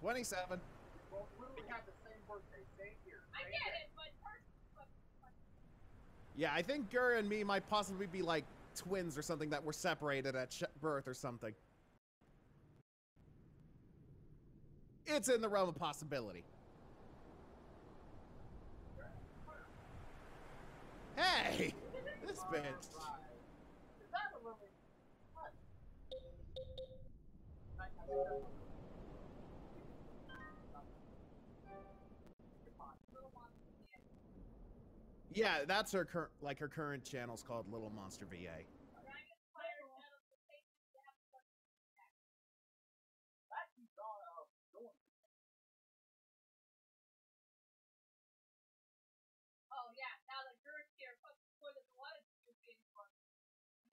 Twenty-seven. Yeah, I think Gir and me might possibly be like twins or something that were separated at birth or something. It's in the realm of possibility. Hey! This bitch. Yeah, that's her current, like her current channel's called Little Monster VA.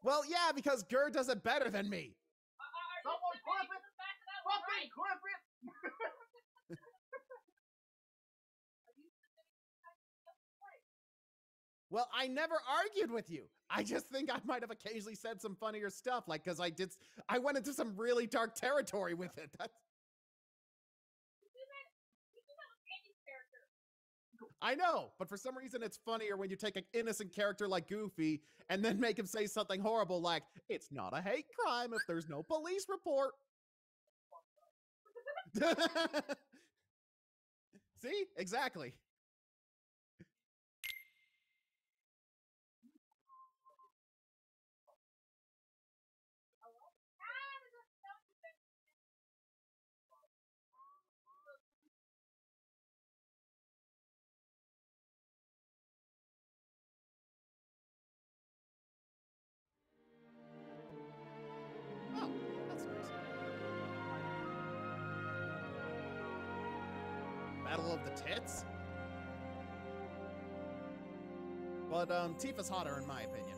Well, yeah, because Gir does it better than me. Someone clip it! Fucking clip it! well, I never argued with you. I just think I might have occasionally said some funnier stuff, like because I did. I went into some really dark territory with it. That's I know, but for some reason it's funnier when you take an innocent character like Goofy and then make him say something horrible like, it's not a hate crime if there's no police report. See? Exactly. Tifa's hotter in my opinion.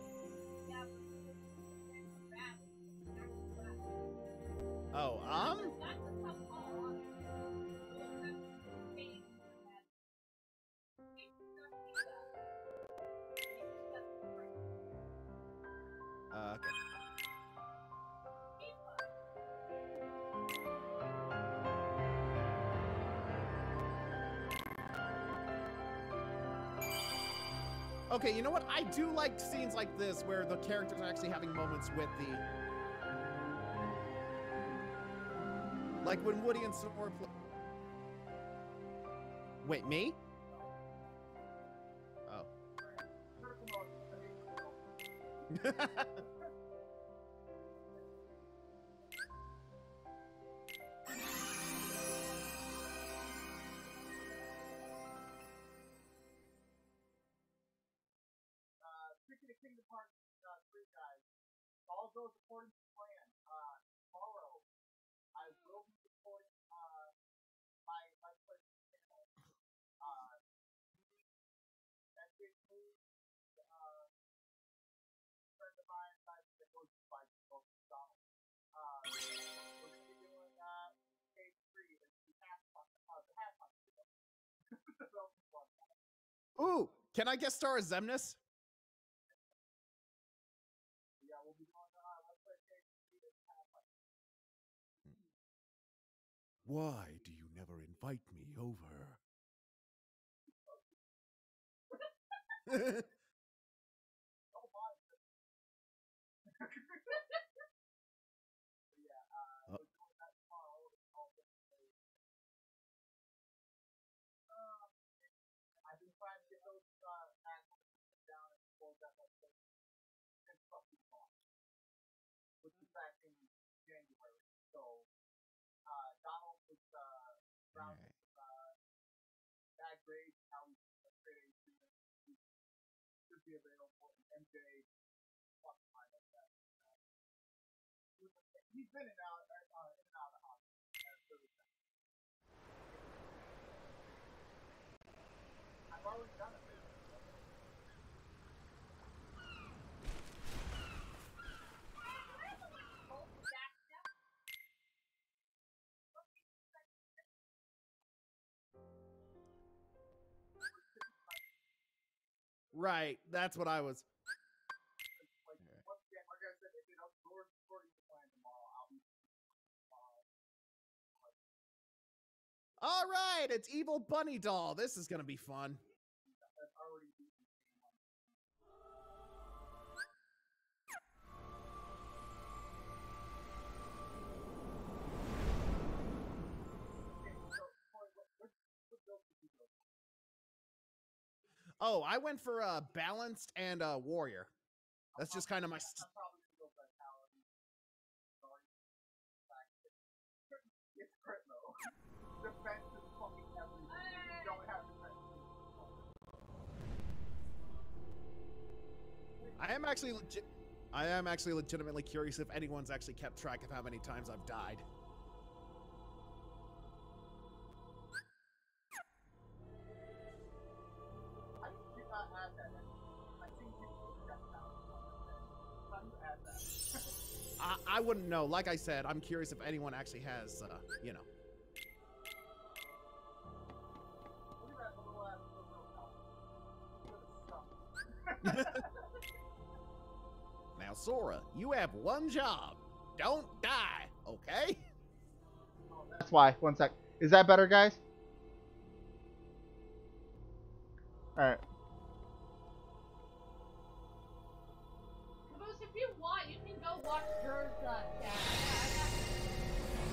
Okay, you know what? I do like scenes like this where the characters are actually having moments with the. Like when Woody and Sora play. Wait, me? Oh. Ooh, can I guest star as Xemnas? Yeah, we'll be doing let's play stage three as half Why do you never invite me over? he was- he's been in out, Right. That's what I was. Like, once again, like I said, if it absorbs according to plan tomorrow, I'll be tomorrow. All right, it's Evil Bunny Doll. This is gonna be fun. Oh, I went for uh balanced and uh warrior. That's just kind of my. St-. I am actually. I am actually legitimately curious if anyone's actually kept track of how many times I've died. I, wouldn't know. Like I said, I'm curious if anyone actually has, uh, you know. Now, Sora, you have one job. Don't die, okay? That's why. One sec. Is that better, guys? Alright.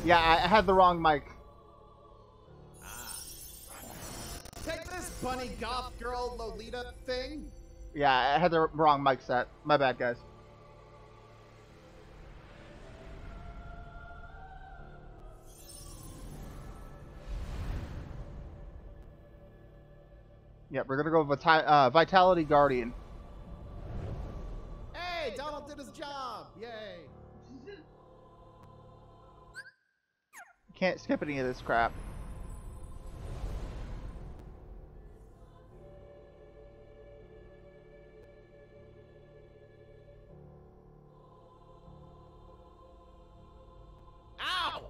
Yeah, I I had the wrong mic. Ah. Take this bunny goth girl Lolita thing. Yeah, I had the wrong mic set. My bad, guys. Yep, we're gonna go Viti- uh, Vitality Guardian. Can't skip any of this crap. Ow!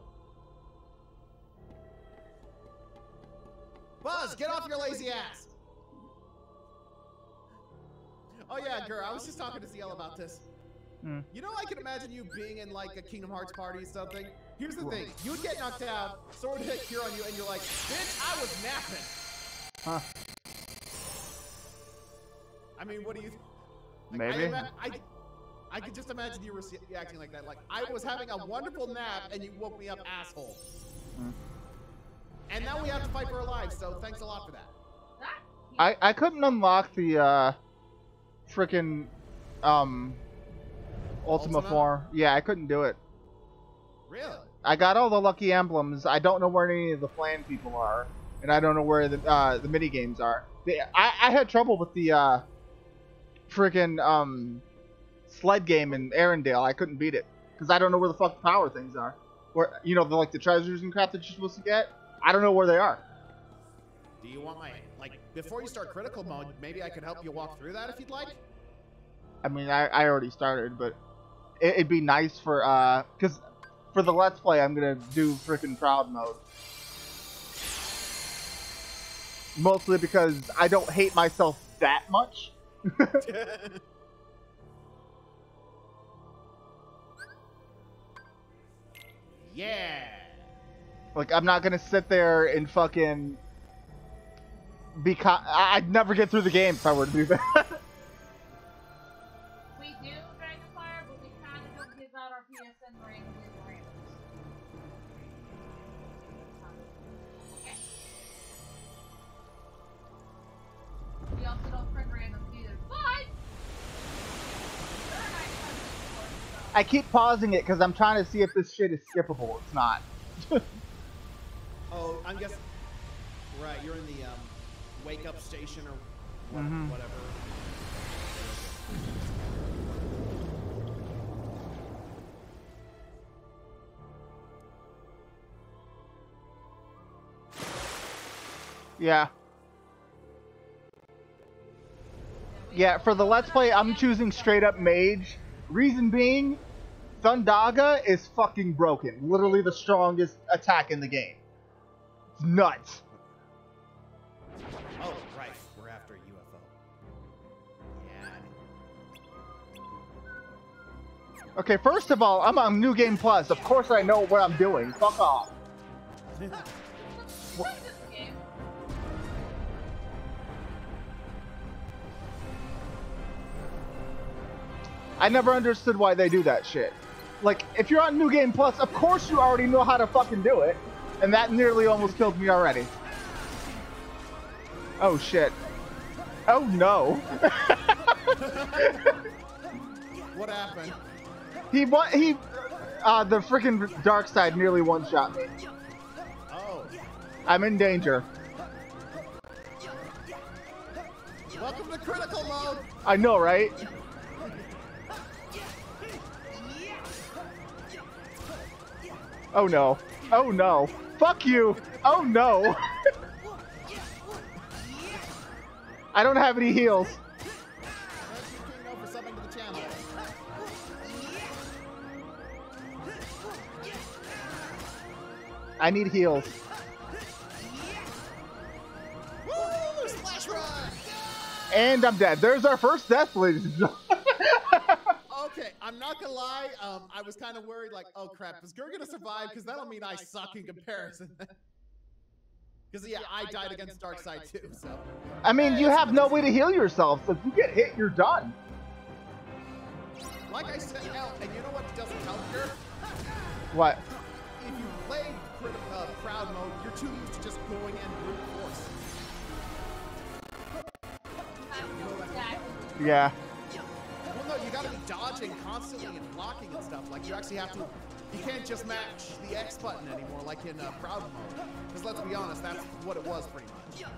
Buzz, get off your lazy ass. Oh yeah, girl, I was just talking to CL about this. Hmm. You know, I can imagine you being in like a Kingdom Hearts party or something. Here's the thing: you'd get knocked out, sword hit cure on you, and you're like, "Bitch, I was napping." Huh. I mean, what do you? like, Maybe. I, I, I could just imagine you re- reacting like that. Like, I was having a wonderful nap, and you woke me up, asshole. Hmm. And now we have to fight for our lives. So thanks a lot for that. That, I I couldn't unlock the uh freaking um Ultima, Ultima? form. Yeah, I couldn't do it. Really? I got all the lucky emblems. I don't know where any of the flan people are, and I don't know where the uh, the mini games are. They, I I had trouble with the uh freaking um sled game in Arendelle. I couldn't beat it because I don't know where the fuck the power things are. Where you know the like the treasures and crap that you're supposed to get. I don't know where they are. Do you want my like before you start critical mode? Maybe I could help you walk through that if you'd like. I mean, I, I already started, but it, it'd be nice for uh, cause for the let's play, I'm gonna do freaking proud mode. Mostly because I don't hate myself that much. yeah. Like I'm not gonna sit there and fucking be. I'd never get through the game if I were to do that. I keep pausing it because I'm trying to see if this shit is skippable. It's not. Oh, I'm guessing. Right, you're in the um, wake up station or what, Mhm. whatever. Yeah. Yeah, for the Let's Play, I'm choosing straight up Mage. Reason being, Thundaga is fucking broken. Literally the strongest attack in the game. It's nuts. Oh, right. We're after a UFO. Yeah. Okay, first of all, I'm on New Game Plus. Of course I know what I'm doing. Fuck off. I never understood why they do that shit. Like, if you're on New Game Plus, of course you already know how to fucking do it. And that nearly almost killed me already. Oh shit. Oh no. What happened? he wa- he uh the freaking dark side nearly one shot me. Oh. I'm in danger. Welcome to critical mode. I know, right? Oh no. Oh no. Fuck you. Oh no. I don't have any heals. Thank you, King O, for subbing to the channel. I need heals. Woo! Splash run! And I'm dead. There's our first death, ladies and gentlemen. Okay, I'm not gonna lie. Um, I was kind of worried, like, oh crap, is Gir gonna survive? Because that'll mean I suck in comparison. Because yeah, I died against Darkside too. So I mean, you have no way to heal yourself, so if you get hit, you're done. like I said, hell, and you know what doesn't help Gir? What? If you play uh, proud mode, you're too used to just going in brute force. I know exactly. Yeah. Dodging constantly and blocking and stuff. Like you actually have to. You can't just match the X button anymore, like in uh, proud mode. Because let's be honest, that's what it was pretty much.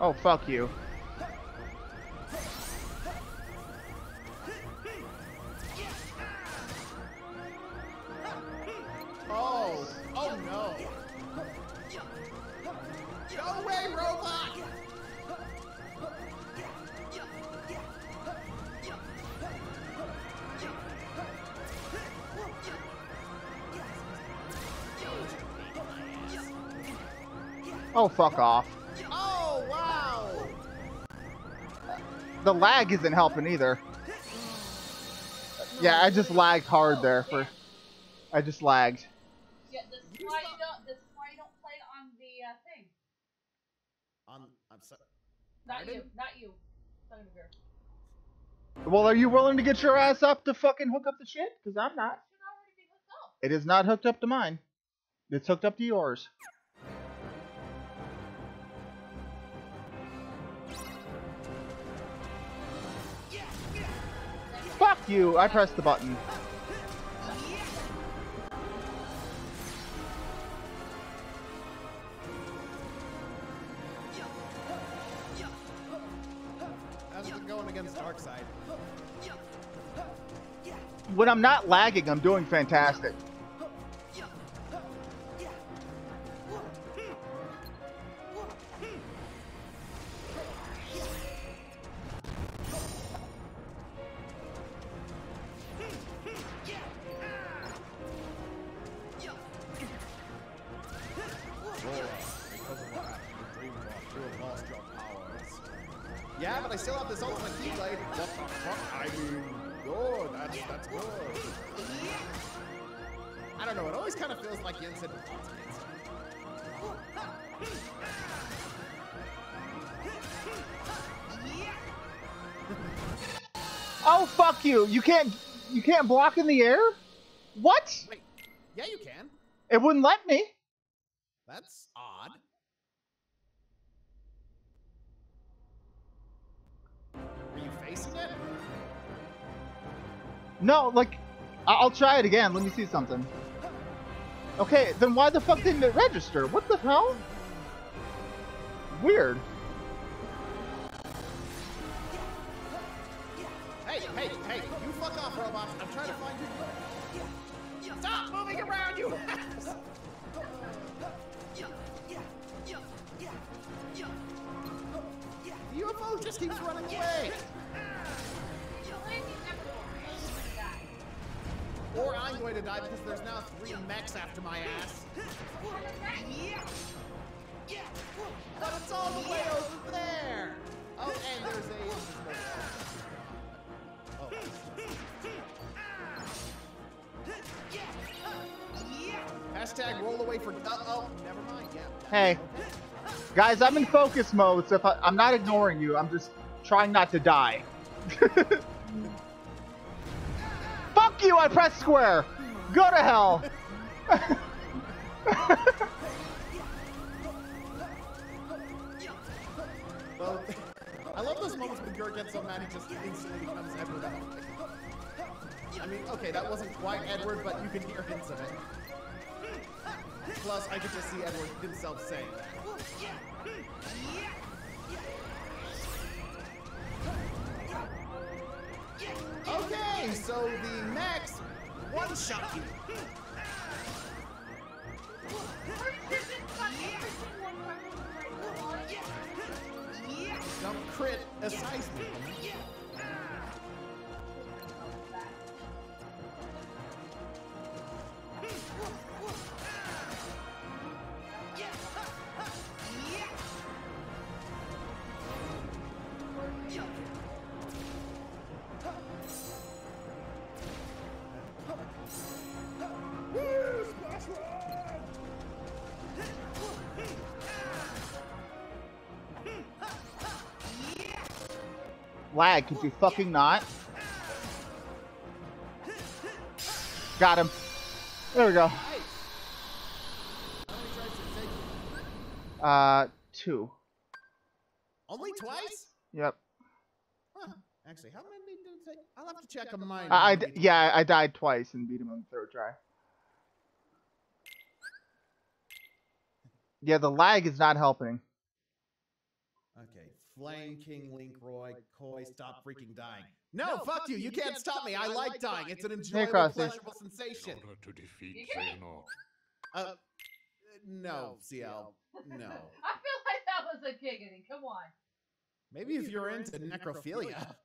Oh, fuck you. Oh, fuck off. Oh, wow! The lag isn't helping either. Yeah, I just lagged hard there for. I just lagged. Yeah, this is why you don't. This is why you don't play on the uh, thing. I'm, I'm sorry. Not you. Not you. Talking to her. Well, are you willing to get your ass up to fucking hook up the shit? Because I'm not. Should already be hooked up. It is not hooked up to mine. It's hooked up to yours. You! I pressed the button. How's it going against Darkside? When I'm not lagging, I'm doing fantastic. Can't block in the air. What? Wait. Yeah, you can. It wouldn't let me. That's odd. Are you facing it? No, like, I'll try it again. Let me see something. Okay, then why the fuck didn't it register? What the hell? Weird. Hey, hey, hey! You fuck off, robots! I'm trying to find you. Stop moving around, you ass! The UFO just keeps running away. Or I'm going to die because there's now three mechs after my ass. But it's all the way over there. Oh, and there's a. Hashtag roll away for. Uh, oh, never mind. Yeah. Hey. Guys, I'm in focus mode, so if I, I'm not ignoring you, I'm just trying not to die. Fuck you, I pressed square! Go to hell! Well, I love those moments when Gert gets so mad he just instantly becomes Edward. I mean, okay, that wasn't quite Edward, but you can hear hints of it. Plus, I could just see Edward himself saying. Okay, so the mechs one-shot you. Don't crit assize me. Lag, could you fucking not? Got him. There we go. Hey. How many tries did it take you? Uh, two. Only twice? Yep. Huh. Actually, how many did it take? I'll have to check on mine. I, I yeah, I died twice and beat him on the third try. Yeah, the lag is not helping. Okay, Flame King, Link, Roy, Koi, stop freaking dying. No, fuck you! You can't stop me. I like dying. It's an enjoyable, Krusty. pleasurable In sensation. order to defeat You get it? Xehanort, Uh, no, CL, no. I feel like that was a giggity. Come on. Maybe if you're into necrophilia.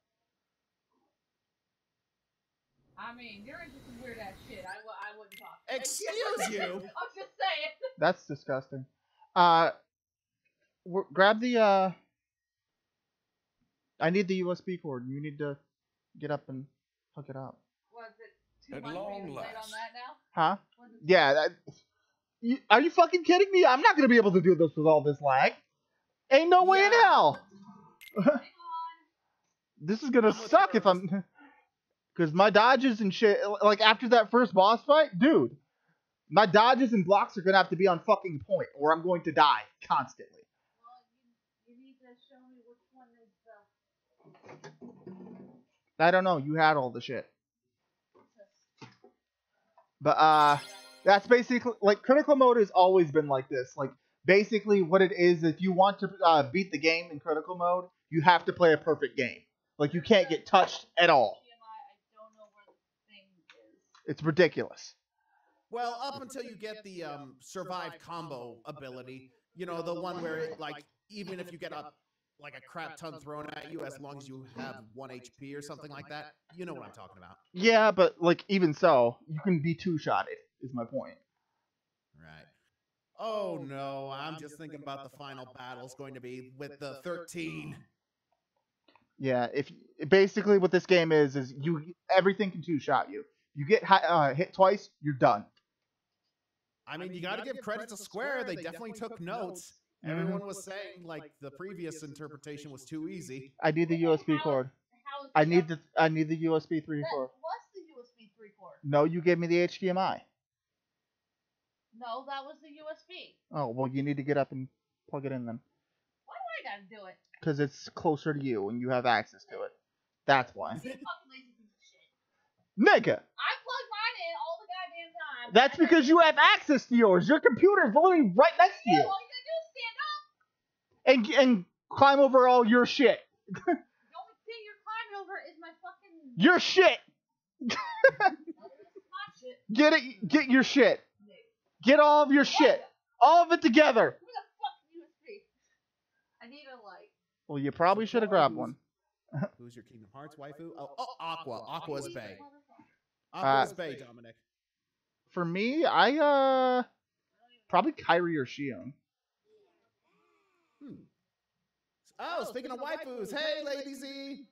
I mean, you're into some weird ass shit. I, w- I wouldn't talk. Excuse you. I'm just saying. That's disgusting. Uh, w- grab the uh. I need the USB cord. You need to get up and hook it up. Was it too At much long to wait on that now? Huh? Yeah. That, you, are you fucking kidding me? I'm not gonna be able to do this with all this lag. Ain't no way in hell. This is gonna I'm suck if I'm. Because my dodges and shit, like after that first boss fight, dude, my dodges and blocks are gonna have to be on fucking point, or I'm going to die constantly. Well, you, you need to show me which one is the. I don't know. You had all the shit, but uh, that's basically like critical mode has always been like this. Like basically, what it is, if you want to uh, beat the game in critical mode, you have to play a perfect game. Like you can't get touched at all. It's ridiculous. Well, up until you get the um, survive combo ability, you know, the one where it, like, even if you get a like a crap ton thrown at you, as long as you have one HP or something like that, you know what I'm talking about, Yeah, but like even so, you can be two shotted. Is my point. right? Oh no, I'm just thinking about the final battle's going to be with the 13. Yeah, if basically what this game is is you everything can two shot you. You get hi- uh, hit twice, you're done. I mean, you got to give credit to Square; they definitely took notes. Mm-hmm. Everyone was saying like the previous interpretation was too easy. I need the USB cord. How is I need the I need the USB three That cord. was the USB 3 cord. No, you gave me the HDMI. No, that was the USB. Oh well, you need to get up and plug it in then, Why do I gotta do it? because it's closer to you and you have access to it. That's why. Fucking lazy piece of shit. Nigga, I plug mine in all the goddamn time. that's because you have access to yours. Your computer's literally right next to Yeah, you, all you gotta do is stand up. And and climb over all your shit. The only thing you're climbing over is my fucking. Your shit. Shit. Get it. Get your shit. Get all of your shit. All of it together. Where the fuck USB? I need a light. Well, you probably should have grabbed one. Who's your Kingdom Hearts waifu? Oh, oh Aqua. Aqua's Bay. Motherfucker. Opera's Bay, Dominic. For me, I uh probably Kairi or Xion. Hmm. Oh, speaking of waifus, hey, Lady Z.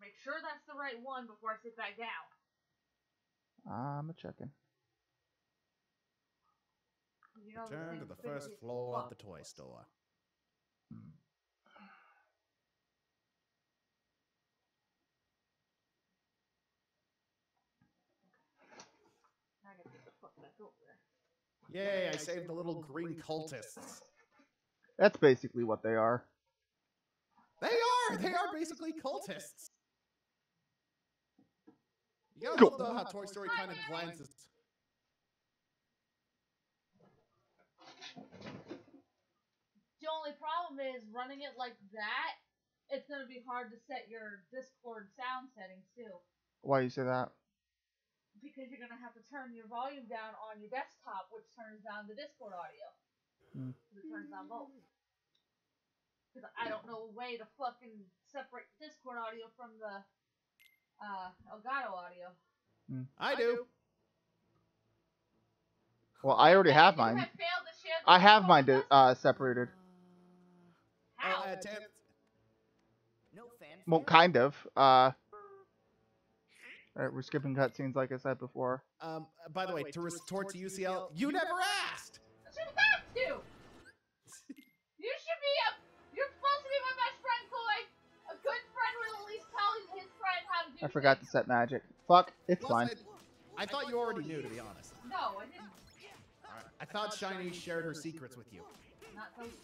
Make sure that's the right one before I sit back down. I'm a checking. You know, Turn to the first is floor of the toy store. I gotta get the fuck back over there. Yay, I saved the little green cultists. That's basically what they are. They are! They are basically cultists. You gotta Go- love though how Toy Story kind of glances. The only problem is running it like that. It's gonna be hard to set your Discord sound settings too, Why you say that? because you're gonna have to turn your volume down on your desktop, which turns down the Discord audio. 'Cause It turns down both. Because I don't know a way to fucking separate Discord audio from the uh, Elgato audio. I do. Well, I already have mine. have failed to share the I have mine di- uh, separated. How? Uh, No fanfare. Well, kind of. Uh, alright, we're skipping cutscenes like I said before. um, by the way, to retort to UCL, you never asked. I forgot to set magic. Fuck, it's Plus, fine. I, I thought you already knew, to be honest. No, I didn't. I thought Shiny shared her secrets with you. Not those things.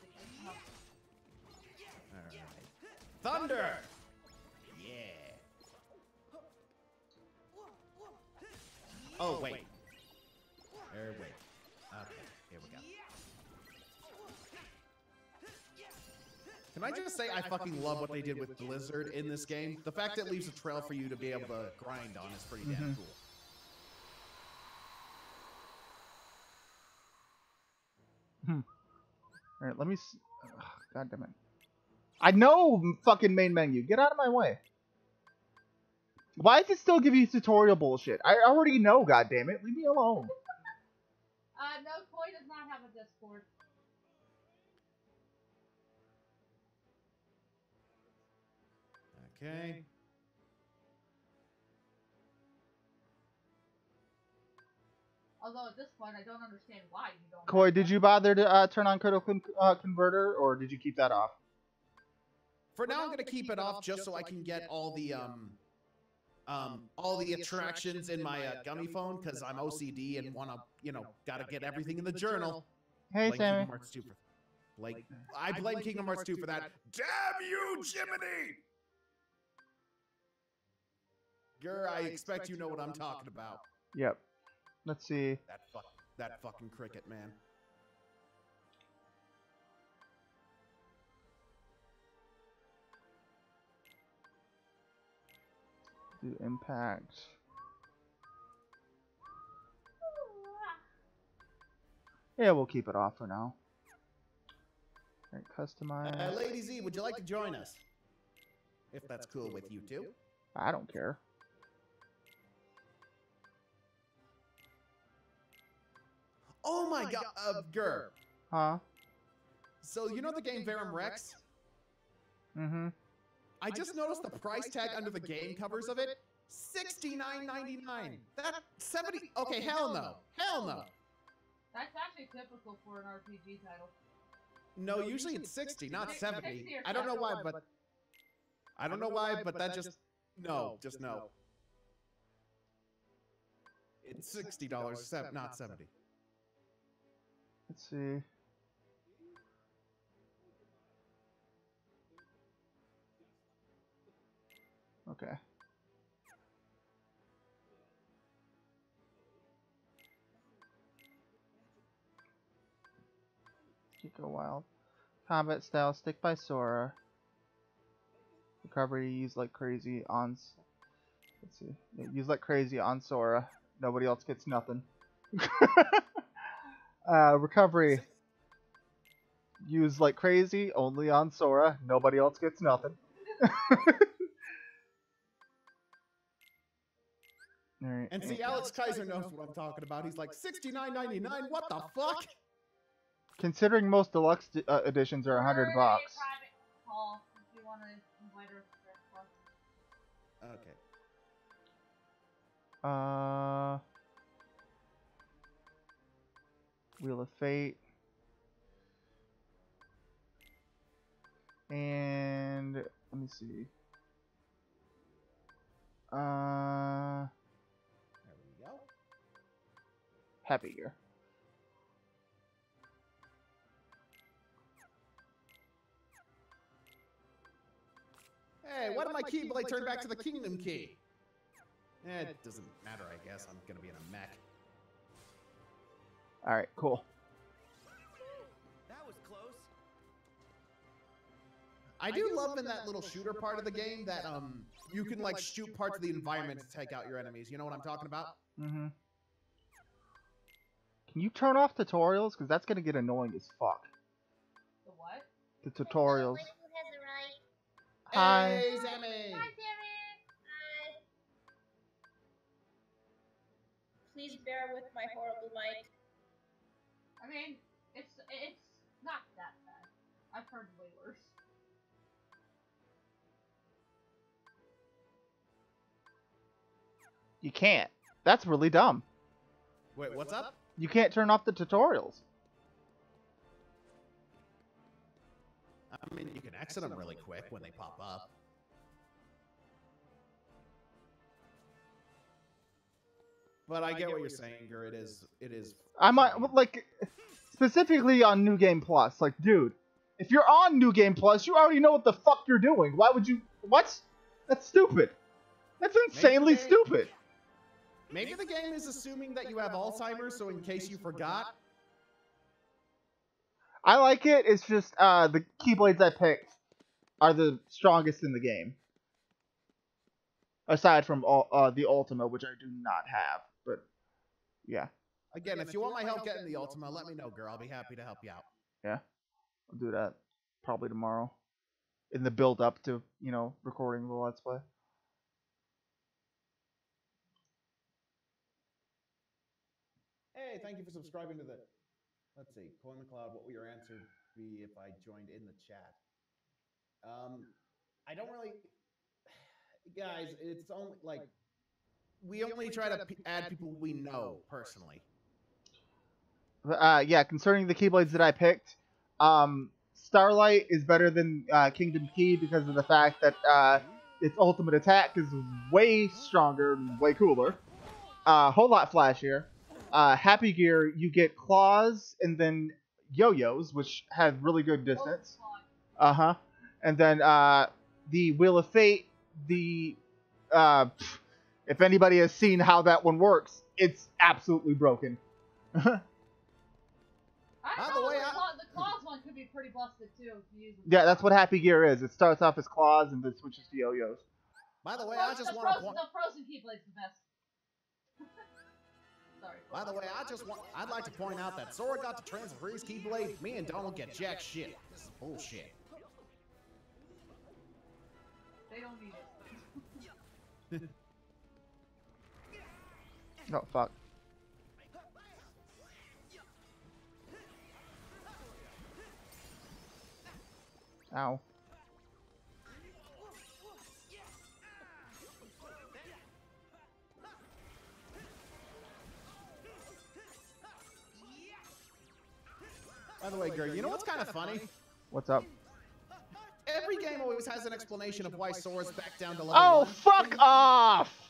Alright. Thunder! Yeah. Oh, wait. Er, wait. Can I just say I fucking love what they did with Blizzard in this game? The fact that it leaves a trail for you to be able to grind on is pretty damn cool. Alright, let me. S- Ugh, God damn it. I know fucking main menu. Get out of my way. Why does it still give you tutorial bullshit? I already know, God damn it. Leave me alone. Uh, no, Koi does not have a Discord. Okay. Although at this point, I don't understand why you don't. Koi, did you bother to uh, turn on critical con- uh, converter, or did you keep that off? For now, I'm gonna keep it off just so I can get all the um, um, all the attractions in my uh, Gummiphone because I'm OCD and wanna, you know, gotta get everything in the journal. Hey, Blame Sammy. Kingdom Hearts 2 for, like, I blame Kingdom Hearts 2 for that. Damn you, Jiminy! Gir, I expect you know what I'm talking about. Yep. Let's see. That fuck, that fucking cricket, man. Do impact. Yeah, we'll keep it off for now. Alright, customize. Uh, Lady Z, would you like to join us? If that's cool with you too. I don't care. Oh my god, uh, Gir. Huh? So you know the game Verum Rex? Mm-hmm. I just noticed the price tag under the game covers of it. Sixty-nine ninety-nine. That seventy. Okay, hell no, hell no. That's actually typical for an RPG title. No, usually it's sixty, not seventy. or I don't know why, 70. but I don't know why, but that just no, just no. It's sixty dollars, not seventy. Let's see. Okay. Go wild. Combat style, stick by Sora. Recovery, use like crazy on. Let's see. Use like crazy on Sora. Nobody else gets nothing. uh, recovery. Use like crazy, only on Sora. Nobody else gets nothing. All right. And see, Alex Kaiser knows what I'm talking about. He's like, $69.99? What the fuck? Considering most deluxe d- uh, editions are hundred bucks. private call Wheel of Fate. And let me see. Uh, There we go. Happy Gear. Hey, why did my Keyblade turn back to the Kingdom Key? Eh, it doesn't matter, I guess. I'm gonna be in a mech. All right, cool. That was close. I do love in that little shooter part of the game that um you can like shoot parts of the environment to take out your enemies. You know what I'm talking about? Mm-hmm. Can you turn off tutorials? Because that's gonna get annoying as fuck. The what? The tutorials. Who has the right? Hi. Hey, Sammy. Hi, Sammy. Hi. Please bear with my horrible mic. I mean, it's it's not that bad. I've heard way worse. You can't. That's really dumb. Wait, what's up? You can't turn off the tutorials. I mean, you can exit them really quick when they pop up. But I get what you're saying, Gir. It is, it is. I might like specifically on New Game Plus. Like, dude, if you're on New Game Plus, you already know what the fuck you're doing. Why would you? What? That's stupid. That's insanely Maybe- stupid. Maybe the game is assuming that you have Alzheimer's, so in case you forgot. I like it. It's just uh, the keyblades I picked are the strongest in the game. Aside from all, uh, the Ultima, which I do not have, but yeah, Again, if you want my help getting the Ultima, let me know, girl. I'll be happy to help you out. yeah, I'll do that probably tomorrow. In the build up to you know recording the let's play. Hey, thank you for subscribing to the. Let's see, Coin the Cloud. What will your answer be if I joined in the chat? Um, I don't really, guys. It's only like we only try to p- add people we know personally. Uh, yeah, concerning the keyblades that I picked, um, Starlight is better than uh, Kingdom Key because of the fact that uh, its ultimate attack is way stronger and way cooler. A uh, whole lot flashier. Uh, Happy Gear, you get claws and then yo-yos, which have really good distance. Uh huh. And then uh, the Wheel of Fate, the uh, pff, if anybody has seen how that one works, it's absolutely broken. I By don't the know, way, the, I- claw, the claws one could be pretty busted too if you use. Yeah, that's what Happy Gear is. It starts off as claws and then switches to yo-yos. By the way, Frozen- I just want to point. the frozen keyblade's the best. Sorry. By the way, I just want. I'd like to point out that Sora got the transfer his Keyblade. Me and Donald get jack shit. This is bullshit. They don't need it. Oh fuck. Ow. By the way, girl, you know what's kind of funny? What's up? Every game always has an explanation of why Sora's back down to level Oh one. fuck off!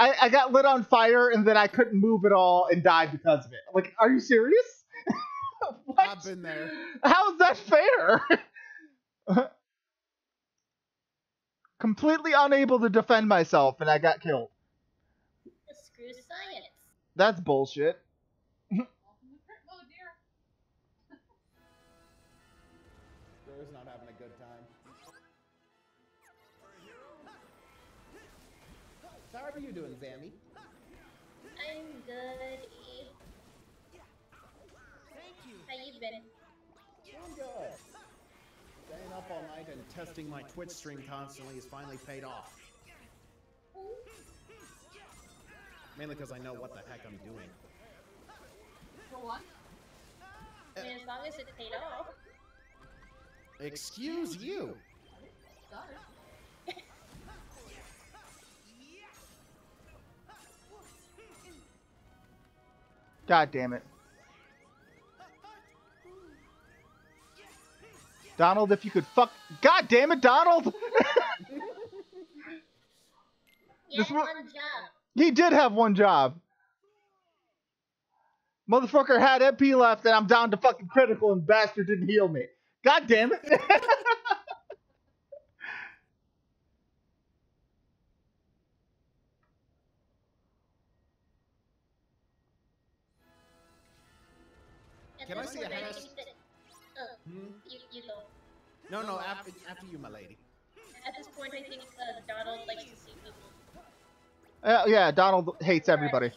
I, I got lit on fire and then I couldn't move at all and died because of it. Like, are you serious? what? I've been there. How is that fair? Completely unable to defend myself and I got killed. Screw science. That's bullshit. up all night and testing my Twitch stream constantly has finally paid off. Mainly because I know what the heck I'm doing. For one. I as long as it paid off. Excuse you. Start. God damn it. Donald, if you could fuck. God damn it, Donald! He This had one- one job. he did have one job. Motherfucker had MP left, and I'm down to fucking critical, and bastard didn't heal me. God damn it! Can I see a point, hash- Oh, Hmm? You, you go. No, no, after, after you, my lady. At this point, I think uh, Donald likes to see people. Uh, yeah, Donald hates everybody.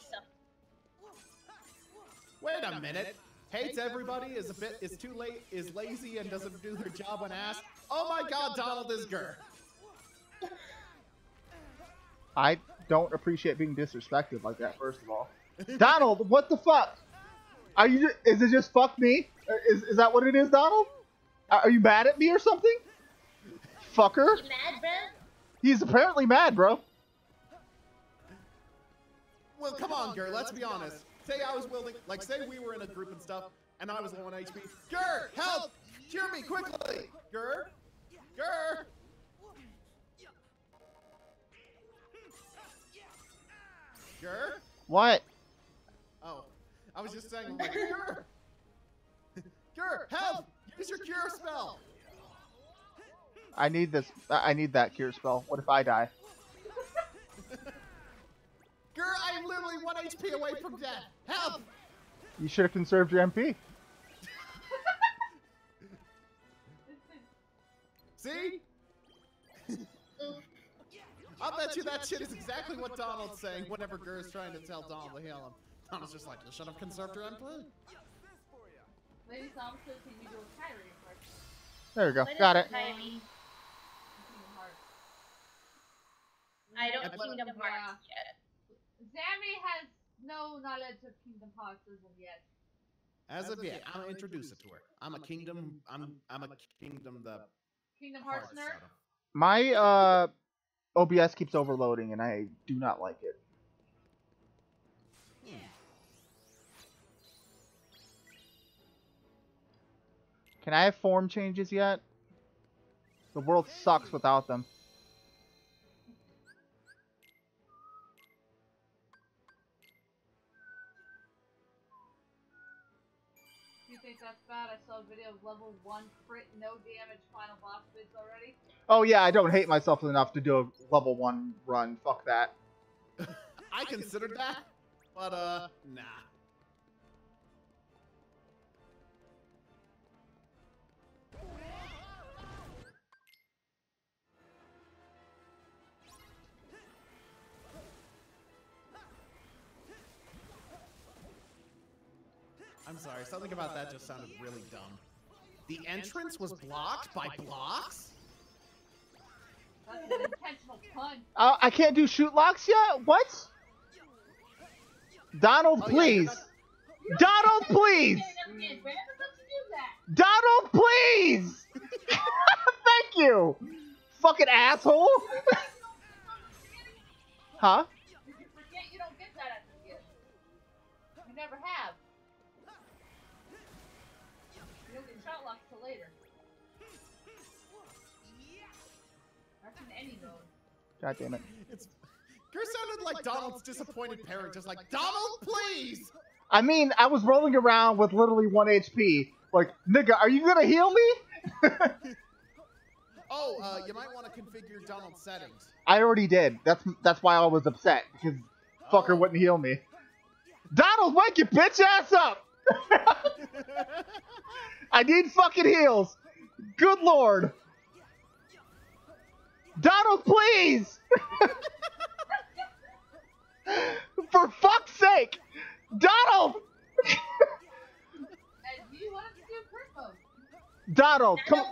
Wait a minute. Hates everybody is a bit is too late is lazy and doesn't do their job when asked. Oh my God, Donald is Gir. I don't appreciate being disrespected like that. First of all, Donald, what the fuck? Are you? Is it just fuck me? Is is that what it is, Donald? Are are you mad at me or something? Fucker. you mad, bro? He's apparently mad, bro. Well, come on, Gir. Let's be honest. Say I was willing, like, say we were in a group and stuff, and I was low on HP. Gir, help! Cure me quickly. Gir, Gir. Gir. What? Oh, I was just saying, like, Gir. Gir, help! Use your cure spell. I need this. I need that cure spell. What if I die? Girl, I'm literally one HP away from death. Help! You should have conserved your MP. See? I'll bet you that shit is exactly what Donald's saying whenever Gir's trying to tell Donald to heal him. Donald's just like, you should have conserved your MP. There we go. What Got it. Kairi? I don't I'd Kingdom like- Hearts yet. Zammy has no knowledge of Kingdom Hearts as of yet. As of yet, I'm gonna introduce it to her. I'm a kingdom. I'm I'm a kingdom. The Kingdom Hearts hearts nerd. My uh, OBS keeps overloading, and I do not like it. Can I have form changes yet? The world sucks without them. You think that's bad? I saw a video of level 1 crit, no damage final boss bids already. Oh yeah, I don't hate myself enough to do a level one run. Fuck that. I considered that, but uh, nah. I'm sorry, something about that just sounded really dumb. The entrance was blocked by blocks? That's an intentional pun. Uh, I can't do shoot locks yet. What? Donald, Oh, yeah, you're please. Donald, please. Brandon, let you do that. Donald, please. Thank you. Fucking asshole. huh? God damn it. It's Gir sounded like Donald's disappointed parent, just like Donald, please. I mean, I was rolling around with literally one HP. Like, nigga, are you gonna heal me? Oh, uh, you might want to configure Donald's settings. I already did. That's that's why I was upset because fucker Oh. wouldn't heal me. Donald, wake your bitch ass up! I need fucking heals. Good lord. Donald, please! For fuck's sake! Donald! And you wanted to do crit mode. Donald, come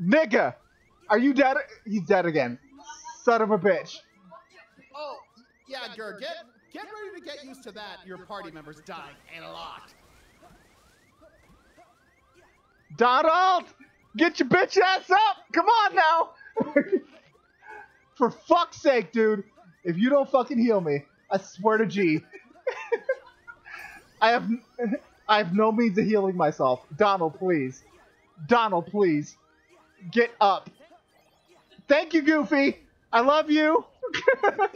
Nigga! Are you dead? He's dead again. Son of a bitch. oh, yeah, Gir, get get ready to get used to that. Your party members dying a lot. Donald, get your bitch ass up! Come on now! For fuck's sake, dude, if you don't fucking heal me, I swear to G, I have I have no means of healing myself. Donald, please, Donald, please, get up. Thank you, Goofy. I love you. Get loud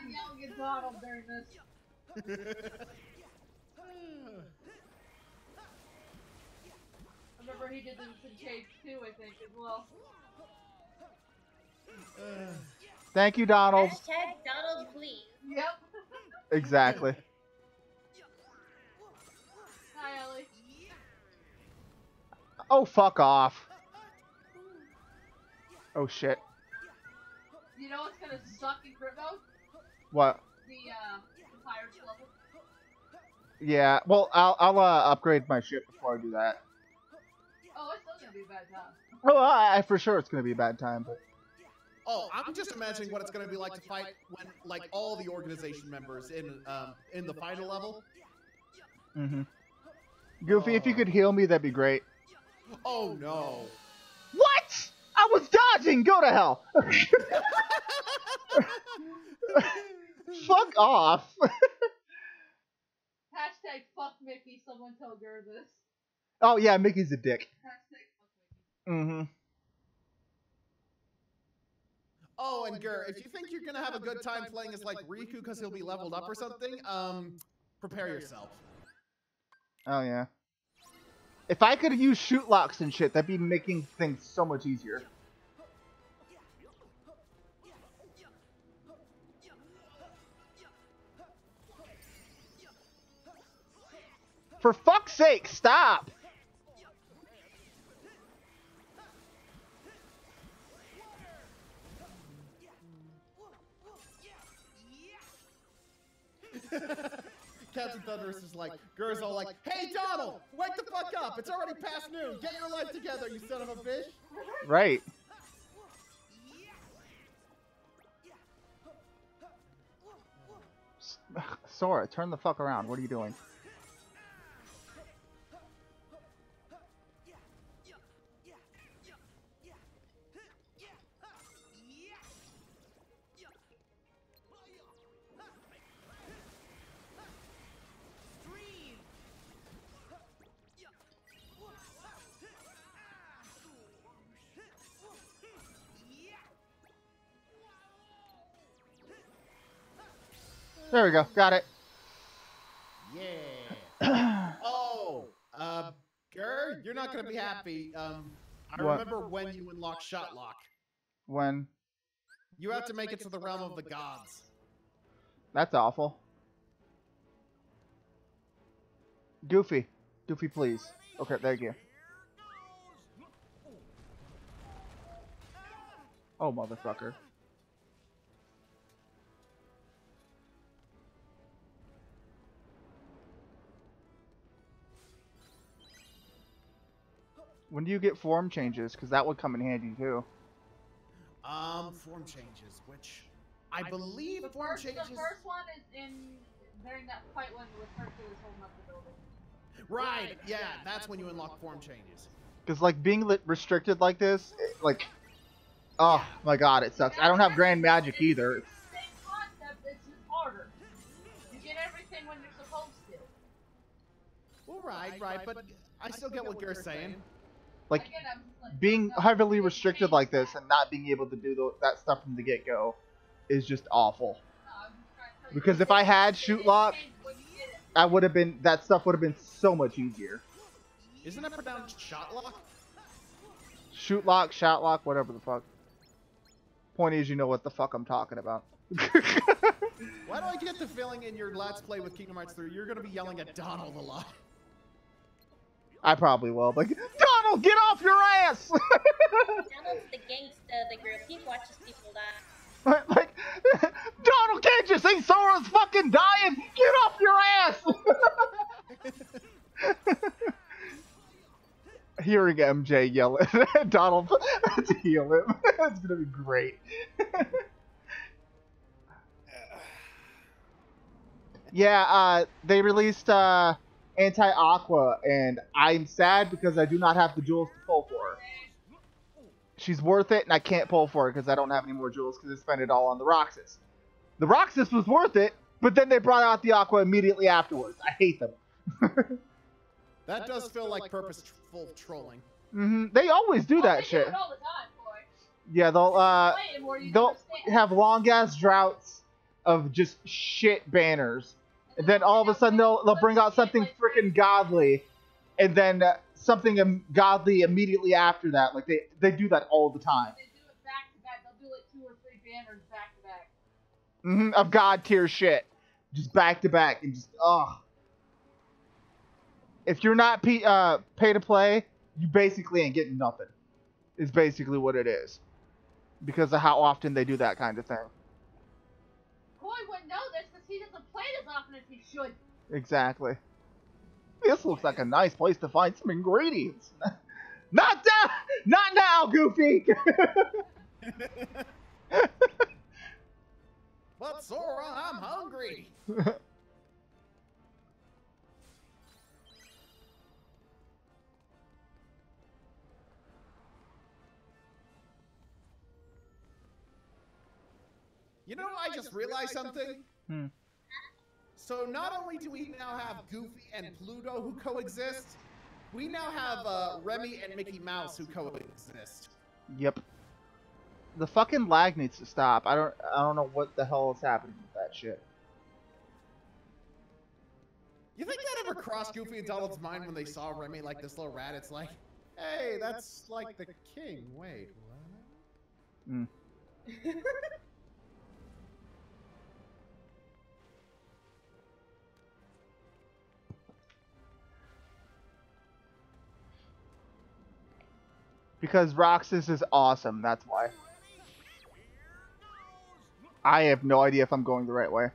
and yelling at Donald during this. remember he did this in Chase 2, I think, as well. Thank you, Donald. Hashtag Donald, please. Yep. Exactly. Hi, Ellie. Oh, fuck off. Oh shit. You know what's gonna suck in crit mode? What? The, uh, the pirates level. Yeah. Well, I'll I'll uh, upgrade my ship before I do that. Be a bad time. Oh, I, I for sure it's gonna be a bad time, but Oh, I'm just imagining what it's going to be like to fight when, like, all the organization members in um, in the final level. Mm-hmm. Goofy, if you could heal me, that'd be great. Oh no! What? I was dodging. Go to hell. Fuck off. Hashtag fuck Mickey, someone tell Gir this. oh yeah, Mickey's a dick. Hashtag fuck Mickey. hmm Oh, and Gir, if you think you're gonna have a good time playing as like Riku because he'll be leveled up or something, um, prepare yourself. Oh yeah. If I could use shoot locks and shit, that'd be making things so much easier. For fuck's sake, stop! Captain Thunderous is like, Gir's all like, Hey Donald, wake the fuck up! It's already past noon. Get your life together, you son of a bitch. Right. Sora, turn the fuck around. What are you doing? There we go. Got it. Yeah. oh, uh, Gir, you're not gonna be happy. Um, I What? remember when you unlock Shotlock. When? You have to make it to the realm of the gods. That's awful. Goofy. Goofy, please. Okay, thank you. Oh, motherfucker. When do you get form changes? Because that would come in handy too. Um, form changes, which I believe The form first, changes. the first one is in during that fight when with Hercules holding up the building. Right, yeah, that's when you unlock form changes. Because like being li- restricted like this, it- like, oh my god, it sucks. I don't have grand magic either. It's the same concept, it's just harder. You get everything when you're supposed to. Well, right, right, but I still get what you're saying. Like Again, I'm just like, being heavily restricted like this and not being able to do tho- that stuff from the get go is just awful. No, I'm just trying to tell you, Because if I had shoot lock, changed when you get it. I would have been that stuff would have been so much easier. Isn't that pronounced shot lock? Shoot lock, shot lock, whatever the fuck. Point is, you know what the fuck I'm talking about. Why do I get the feeling in your Let's Play with Kingdom Hearts 3 you're gonna be yelling at Donald a lot? I probably will. Like, Get off your ass! Donald's the gangsta of the group. He watches people die. like, Donald, can't you see Sora's fucking dying? Get off your ass! Hearing MJ yell at Donald to heal him. It's gonna be great. Yeah, uh, they released uh, Anti Aqua, and I'm sad because I do not have the jewels to pull for her. She's worth it, and I can't pull for her because I don't have any more jewels because I spent it all on the Roxas. The Roxas was worth it, but then they brought out the Aqua immediately afterwards. I hate them. That does feel like purposeful trolling. hmm They always do Oh, that shit. Do the time. Yeah, they'll uh, Play it more, you they'll understand. have long ass droughts of just shit banners, and then all of a sudden they'll they'll bring out something freaking godly, and then uh, something godly immediately after that. Like they they do that all the time. They do it back to back. They'll do like two or three banners back to back. hmm of god tier shit, just back to back, and just ugh. If you're not P, uh, pay to play, you basically ain't getting nothing. Is basically what it is, because of how often they do that kind of thing. Koi wouldn't know this because he doesn't play it as often as he should. Exactly. This looks like a nice place to find some ingredients. Not now, not now, Goofy. But Sora, I'm hungry. You know, I just realized something. Hmm. So not only do we now have Goofy and Pluto who coexist, we now have uh, Remy and Mickey Mouse who coexist. yep. The fucking lag needs to stop. I don't. I don't know what the hell is happening with that shit. You think that ever crossed Goofy and Donald's mind when they saw Remy like this little rat? It's like, hey, that's like the king. Wait, what? Because Roxas is awesome. That's why. I have no idea if I'm going the right way.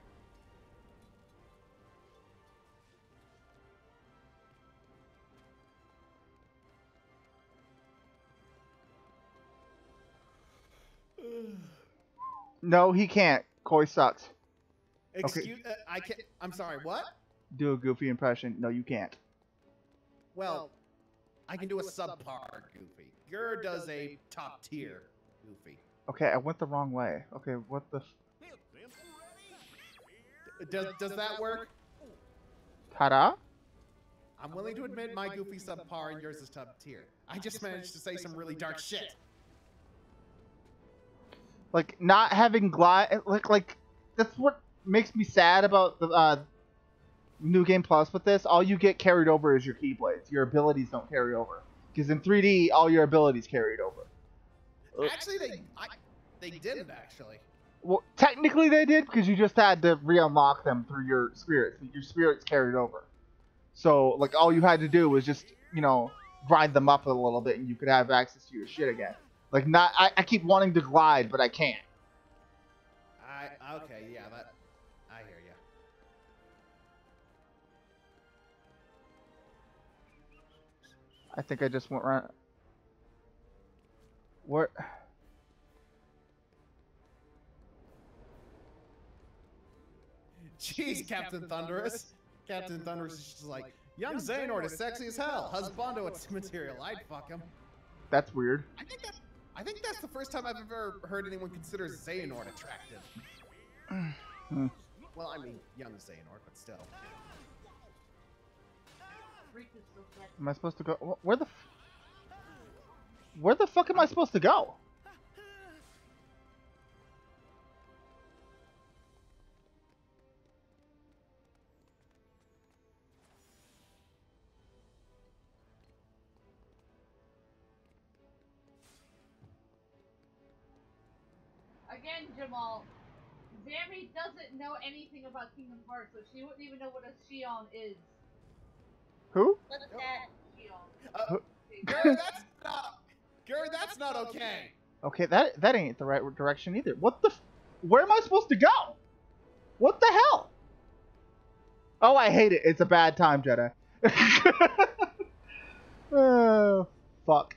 No, he can't. Koi sucks. Excuse, uh, I can't. I'm sorry. What? Do a goofy impression. No, you can't. Well, I can do a subpar Goofy. Gir does a top tier Goofy. Okay, I went the wrong way. Okay, what the? Does does that work? Ta-da? I'm willing to admit my Goofy subpar and yours is top tier. I just managed to say some really dark shit. like not having glide like like that's what makes me sad about the uh, new game plus with this all you get carried over is your keyblades your abilities don't carry over because in 3d all your abilities carried over. Actually, they I, they didn't actually. well technically they did because you just had to re-unlock them through your spirits. Your spirits carried over. So like all you had to do was just you know grind them up a little bit and you could have access to your shit again. Like not i, I keep wanting to glide but i can't. I okay, yeah, that I think I just went right. What? Jeez, Captain Thunderous. Captain Thunderous is just like, young Xehanort is sexy as hell. Husbando, it's material. I'd fuck him. That's weird. I think that I think that's the first time I've ever heard anyone consider Xehanort attractive. Hmm. Well, I mean, young Xehanort, but still. Am I supposed to go? Where the? Where the fuck am I supposed to go? Again, Jamal, Zammy doesn't know anything about Kingdom Hearts, so she wouldn't even know what a Xion is. Who? What's that? Uh, Gary, that's not. Gary, that's not okay. Okay, that that ain't the right direction either. What the? F- where am I supposed to go? What the hell? Oh, I hate it. It's a bad time, Jedi. oh, fuck.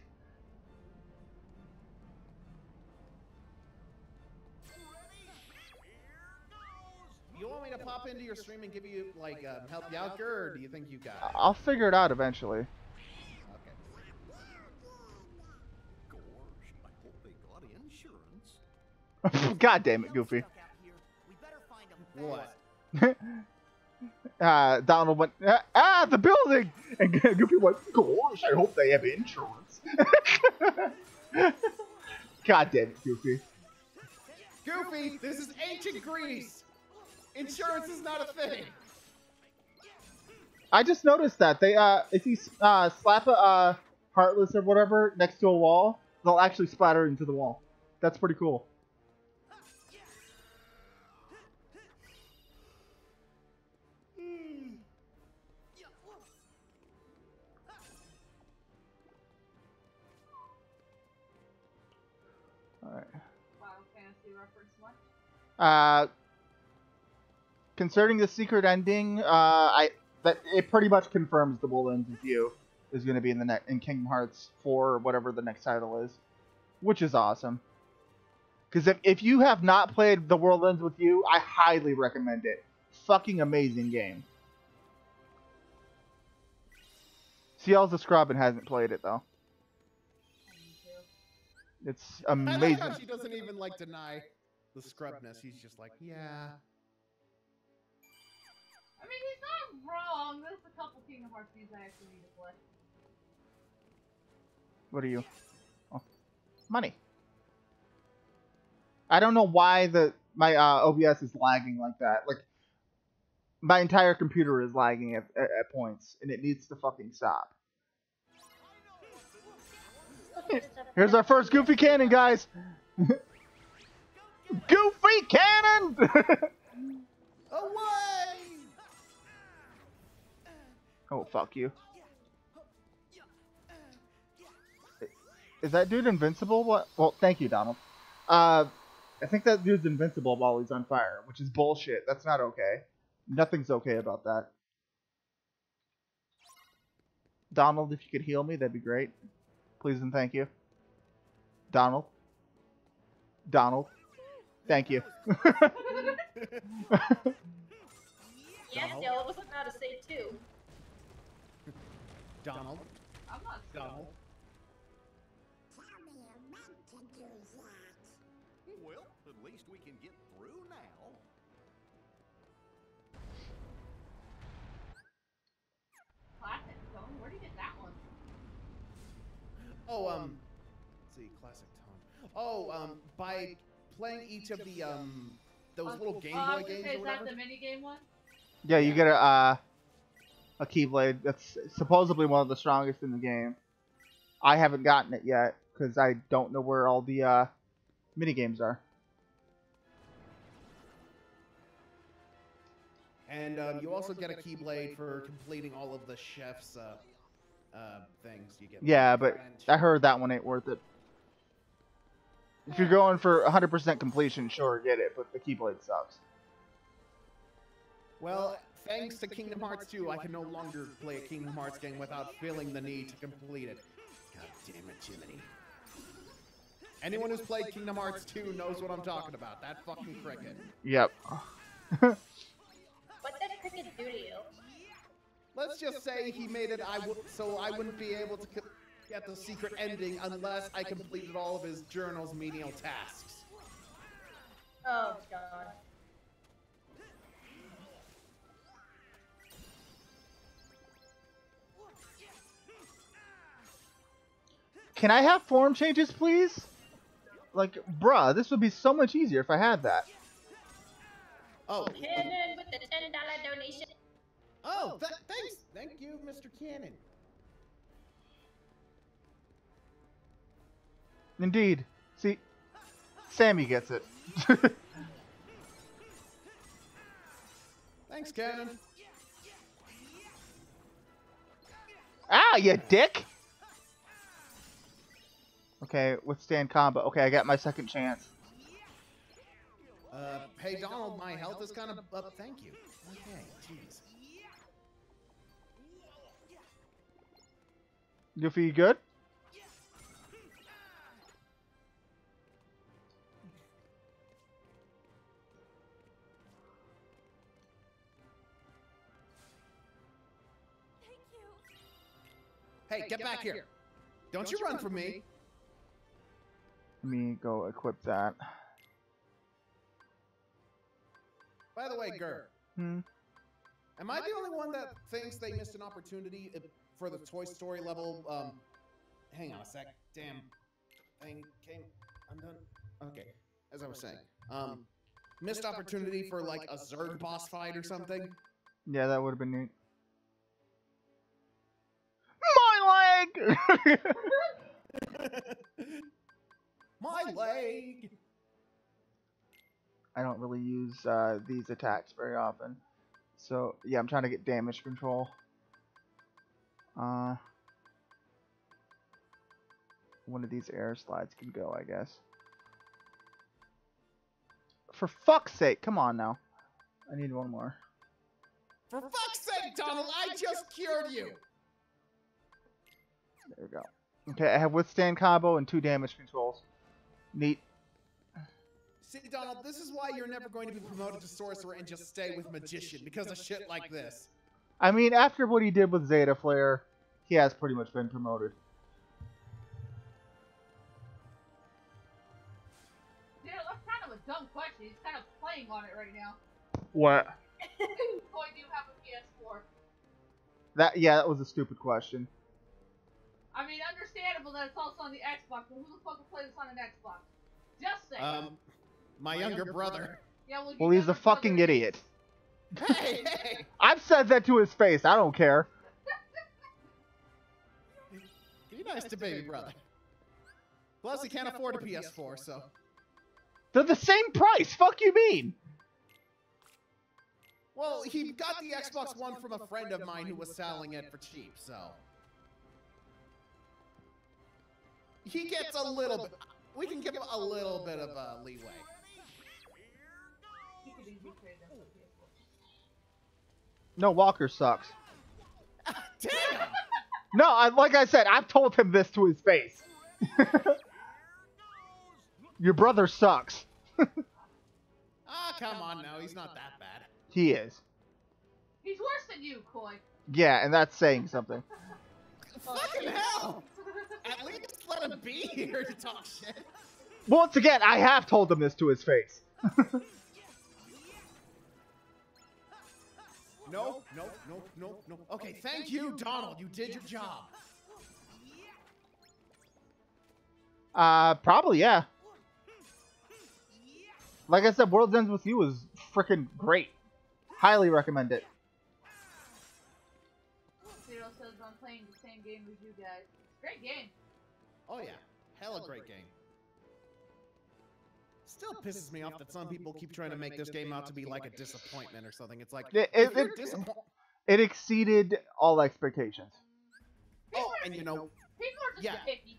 Your your stream and give you like um, help you out, Gir, or do you think you got? it? I'll figure it out eventually. Okay. Gosh, I hope they got insurance. God damn it, Goofy. Stuck out here. We better find 'em What? uh, Donald went, ah, ah, the building! And Goofy went, gosh, I hope they have insurance. God damn it, Goofy. Goofy, this is ancient Greece. Insurance is not a thing. I just noticed that they, uh, if you uh, slap a uh, Heartless or whatever next to a wall, they'll actually splatter into the wall. That's pretty cool. Alright. Final Fantasy reference much? Uh, concerning the secret ending, uh, I that it pretty much confirms the World Ends with You is going to be in the next in Kingdom Hearts 4 or whatever the next title is, which is awesome. Because if, if you have not played The World Ends with You, I highly recommend it. Fucking amazing game. CL's the scrub and hasn't played it though. It's amazing. she doesn't even like deny the scrubness. He's just like, yeah. I mean, he's not wrong. There's a couple Kingdom Hearts games I actually need to play. What are you? Oh, money. I don't know why the my uh, OBS is lagging like that. Like my entire computer is lagging at, at, at points, and it needs to fucking stop. Here's our first Goofy cannon, guys. Goofy cannon! Away! Oh fuck you. Is that dude invincible? What? Well, thank you, Donald. Uh, I think that dude's invincible while he's on fire, which is bullshit. That's not okay. Nothing's okay about that. Donald, if you could heal me, that'd be great. Please and thank you. Donald. Donald. Thank you. Yes, Dale wasn't about to say too. Donald. I'm not Donald. Tell me you meant to do that. Well, at least we can get through now. Classic Tone. Where do you get that one? Oh, um, let's see, classic tone. Oh, um, by playing each of the um those little Game Uh, Boy games okay, or is that the mini game one? yeah, you get a uh, a keyblade that's supposedly one of the strongest in the game. I haven't gotten it yet because I don't know where all the uh, mini games are. And um, you also get a Keyblade for completing all of the chef's uh, uh, things. You get. Yeah, but I heard that one ain't worth it. If you're going for 100% completion, sure, get it, but the Keyblade sucks. Well, thanks to Kingdom Hearts 2, I can no longer play a Kingdom Hearts game without feeling the need to complete it. God damn it, Jiminy. Anyone who's played Kingdom Hearts 2 knows what I'm talking about. That fucking cricket. Yep. What did Cricket do to you? Let's just say he made it I w- so I wouldn't be able to get the secret ending unless I completed all of his journal's menial tasks. Oh god. Can I have form changes, please? Like, bruh, this would be so much easier if I had that. Oh, Cannon with the ten dollar donation. oh, th- thanks, thank you, Mr. Cannon. Indeed. See, Sammy gets it. Thanks, Cannon. ah, you dick! Okay, withstand combo. Okay, I got my second chance. Uh, hey Donald, my health is kind of up. Thank you. Okay, jeez. Good? Hey, get, get back, back here. here. Don't, Don't you run, run from me. me me go equip that. By the way, Gir, Hmm. am I the only one that thinks they missed an opportunity for the Toy Story level? Um, hang on a sec. Damn thing came I'm done. Okay, as I was saying, um, missed opportunity for like a Zurg boss fight or something. Yeah, that would have been neat. My leg! My leg. I don't really use uh, these attacks very often. So, yeah, I'm trying to get damage control. Uh, one of these air slides can go, I guess. For fuck's sake, come on now. I need one more. For fuck's sake, Donald! I just cured you. There we go. Okay, I have withstand combo and two damage controls. Neat. See, Donald, this is why you're never going to be promoted to sorcerer and just stay with magician because of shit like this. I mean, after what he did with Zettaflare, he has pretty much been promoted. Dude, that's kind of a dumb question. He's kind of playing on it right now. What? Boy, do you have a PS4? That yeah, that was a stupid question. I mean, understandable that it's also on the Xbox, but who the fuck will play this on an Xbox? Just saying. Um, my younger brother. yeah, well, Well, he's a fucking brother- idiot. Hey, hey! I've said that to his face. I don't care. Be nice to baby brother. Plus, he can't afford a PS4, so. They're the same price. Fuck you mean? Well, he got the Xbox One from a friend of mine who was selling it for cheap, so. He gets a little bit. We can give him a little bit of uh, leeway. He could easily trade them for PS4. No, Walker sucks. Damn! No, I, like I said, I've told him this to his face. Your brother sucks. Ah, come on now, he's not that bad. He is. He's worse than you, Coy. Yeah, and that's saying something. Fucking hell! At least let him be here to talk shit. Once again, I have told him this to his face. No, no, no, no, no. Okay, thank you, Donald. You did your job. Uh, probably, yeah. Like I said, World's Ends with You was freaking great. Highly recommend it. Zero says I'm playing the same game as you guys. Great game. Oh yeah, hella great game. Still pisses me off that some people keep trying to make this game out to be like a disappointment or something. It's like It- it- it- It exceeded all expectations. Oh, and you know, People are just Yeah. picky.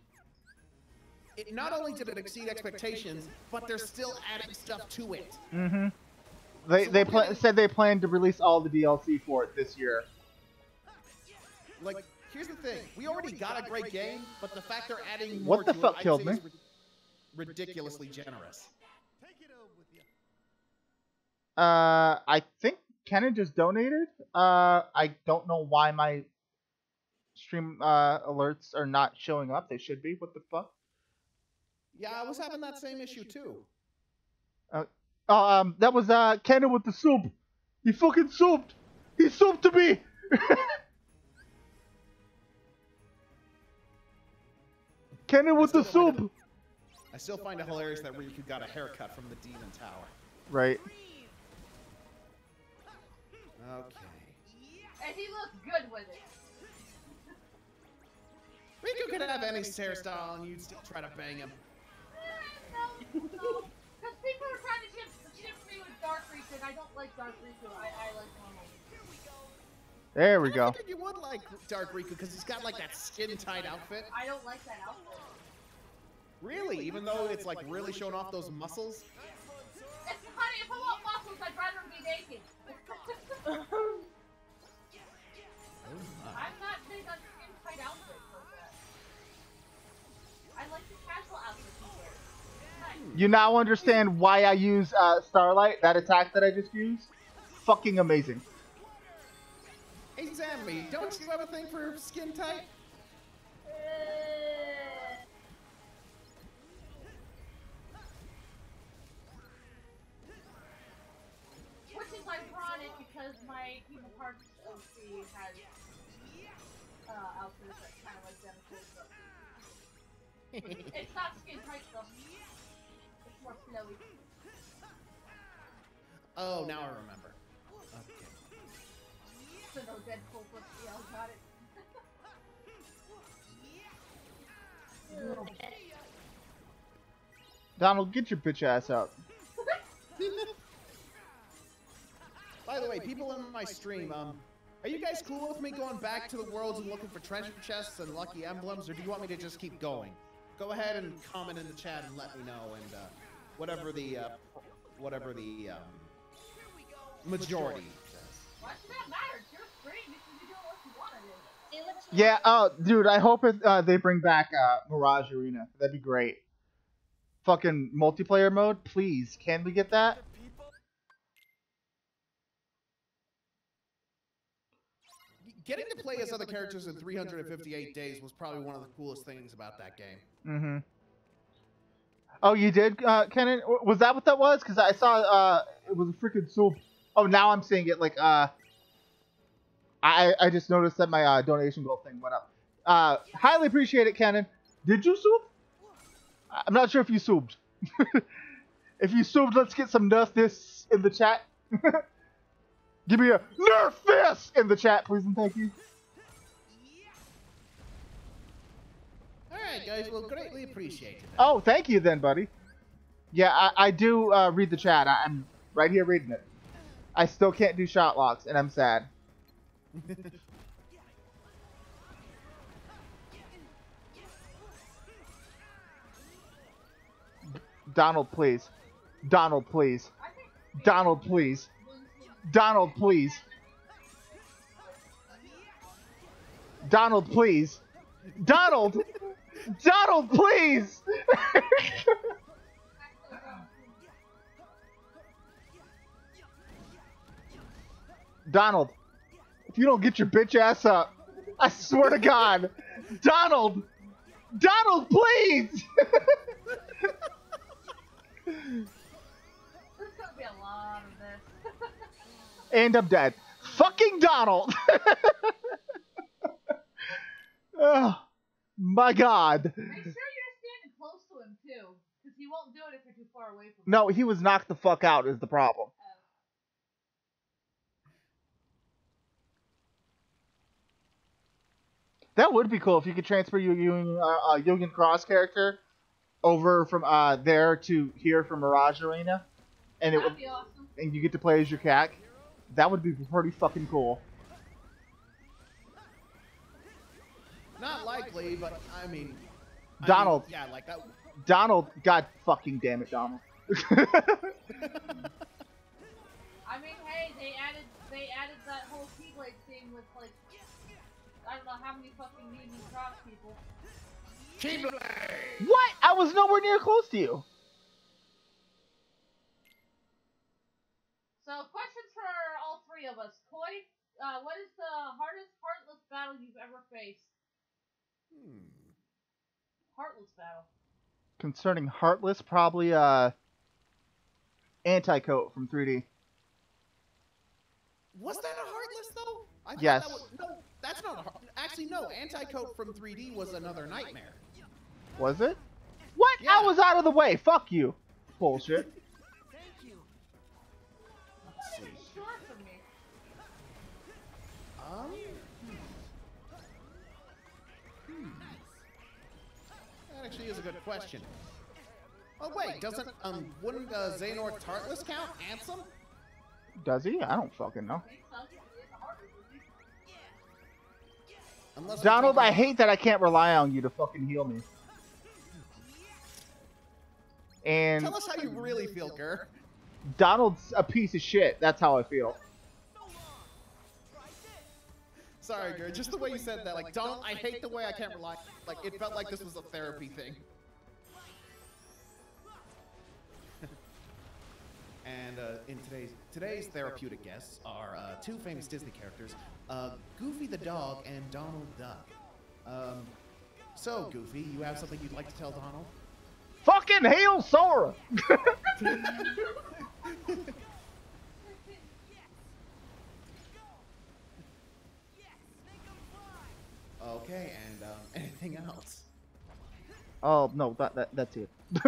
it, not only did it exceed expectations, but they're still adding stuff to it. Mm-hmm. They So they what said they plan to release all the DLC for it this year. Like, here's the thing: we already got a great game, but the fact they're adding What the fuck it, I'd killed say me? is rid- ridiculously generous. Uh, I think Kenan just donated. Uh, I don't know why my stream uh alerts are not showing up. They should be. What the fuck? Yeah, I was having that same issue too. Uh, um, that was uh Kenan with the soup. He fucking souped. He souped to me. Kenan with the still don't soup. I still find it hilarious that Riku got a haircut from the Demon Tower. Right. Okay. And he looks good with it. Riku could have any hairstyle and you'd still try to bang him. No, no. Because people are trying to ship, ship me with Dark Riku, and I don't like Dark Riku. I, I like normal. There we I go. you would like Dark Riku because he's got like that skin-tight outfit. I don't like that outfit. Really, even though it's like really showing off those muscles. If, honey, if I want muscles, I'd rather be naked. I'm not big on skin tight outfits like that. I like the casual outfits. Nice. You now understand why I use uh, Starlight, that attack that I just used? Fucking amazing. Zammy, don't you have a thing for skin tight? Which is ironic because my Kingdom Hearts OC has uh, outfits that kind of like them too. It's not skin tight though. It's more snowy. Oh, now I remember. Okay. So no Deadpool plus CL got it. Donald, get your bitch ass out. By the way, people in my stream, um, are you guys cool with me going back to the worlds and looking for treasure chests and lucky emblems, or do you want me to just keep going? Go ahead and comment in the chat and let me know, and uh, whatever the uh, whatever the um, majority says. Why should that matter? It's your screen. You can be doing what you want to do. Do what you Yeah, oh, dude, I hope it, uh, they bring back uh, Mirage Arena. That'd be great. Fucking multiplayer mode, please. Can we get that? Getting to play as other characters in 358 days was probably one of the coolest things about that game. Mm-hmm. Oh, you did, uh, Kenan? Was that what that was? Because I saw uh, it was a freaking soup. Oh, now I'm seeing it. Like, uh, I I just noticed that my uh, donation goal thing went up. Uh, highly appreciate it, Kenan. Did you soup? I'm not sure if you souped. if you souped, let's get some nerf this in the chat. Give me a nerf this in the chat, please and thank you. All right, guys, we'll greatly appreciate it. Oh, thank you then, buddy. Yeah, I, I do uh, read the chat. I, I'm right here reading it. I still can't do shot locks, and I'm sad. Donald, please. Donald, please. Donald, please. Donald, please. Donald, please. Donald! Donald, please! Donald, if you don't get your bitch ass up, I swear to God, Donald, Donald, please! there's gonna be a lot of this. and I'm dead. Fucking Donald! oh, my God. Make sure you're standing close to him too, because he won't do it if you're too far away from him. No, he was knocked the fuck out, is the problem. That would be cool if you could transfer your Union, uh, uh, Cross character over from uh, there to here from Mirage Arena, and it That'd would, be awesome. and you get to play as your CAC. That would be pretty fucking cool. Not likely, but I mean, I Donald. mean, yeah, like that. Donald, god fucking damn it, Donald. I mean, hey, they added they added that whole Keyblade thing with like I don't know how many fucking mutant cross people. Keyblade! what? I was nowhere near close to you. So, questions for all three of us. Koi, uh, what is the hardest heartless battle you've ever faced? Hmm. Heartless battle. Concerning Heartless, probably uh, Anti-Coat from 3D. Was that a heartless though? I Yes. That was, no, that's not a heart. Actually, no. Anti-coat from 3D was another nightmare. Was it? What? I was out of the way. Fuck you. Bullshit. Thank you. Let's see. Short for me. Um. Hmm. That actually is a good question. Oh wait, doesn't um wouldn't uh, Xehanort Heartless count? Ansem? Does he? I don't fucking know. Unless Donald, I hate that I can't rely on you to fucking heal me. And Tell us how you really feel, Gir. Donald's a piece of shit. That's how I feel. Sorry, Gir. Just the way you said that, like Donald, I hate the way I can't rely. Like it felt like this was a therapy thing. And uh, in today's today's therapeutic guests are uh, two famous Disney characters, uh, Goofy the dog and Donald Duck. Um, So, Goofy, you have something you'd like to tell Donald? Fucking hail Sora! Okay, and um, anything else? oh no, that, that that's it.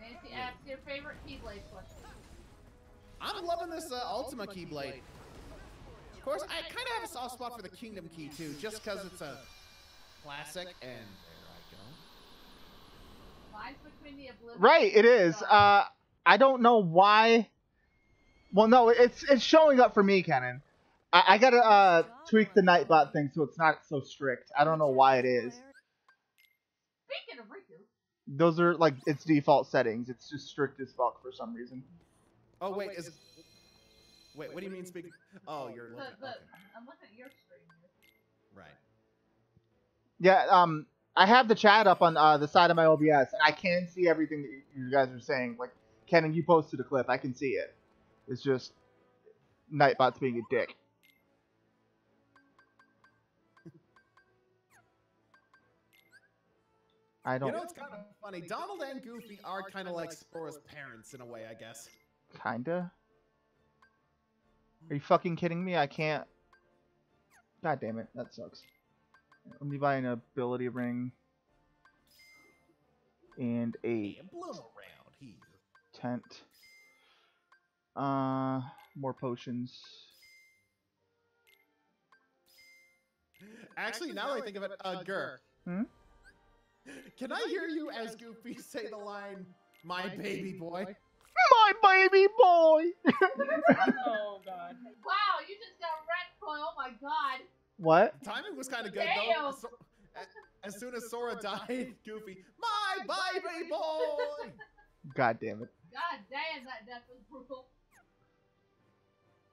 Nancy, ask your favorite Keyblade question. I'm loving this uh, Ultima Keyblade. Of course, I kind of have a soft spot for the Kingdom Key too, just because it's a classic. And there I go. Mine's between the Oblivion. right, it is. Uh, I don't know why. Well, no, it's it's showing up for me, Kenan. I, I gotta uh tweak the Nightbot thing so it's not so strict. I don't know why it is. Speaking of Riku, Those are like its default settings. It's just strict as fuck for some reason. Oh wait, is wait? What do you mean speak? Oh, you're the, looking. the, Okay. I'm looking at your screen. Right. Yeah, um, I have the chat up on uh, the side of my OBS, and I can see everything that you guys are saying. Like, Kenan, you posted a clip. I can see it. It's just Nightbot's being a dick. I don't You know, it's kind of funny. Donald and Goofy are kind of like Sora's parents in a way, I guess. kinda. Are you fucking kidding me? I can't. God damn it, that sucks. Let me buy an ability ring and a around here. tent. Uh, more potions. Actually, now that I think of it, uh, Gir. Hmm? Can I hear you as Goofy say the line, "My baby boy"? My baby boy. Oh god. Wow, you just got wrecked, Coy. Oh my god. what? Timing was kind of good Damn. though. So, a- as soon as Sora died, Goofy, "My baby boy." God damn it. God damn, that death was brutal.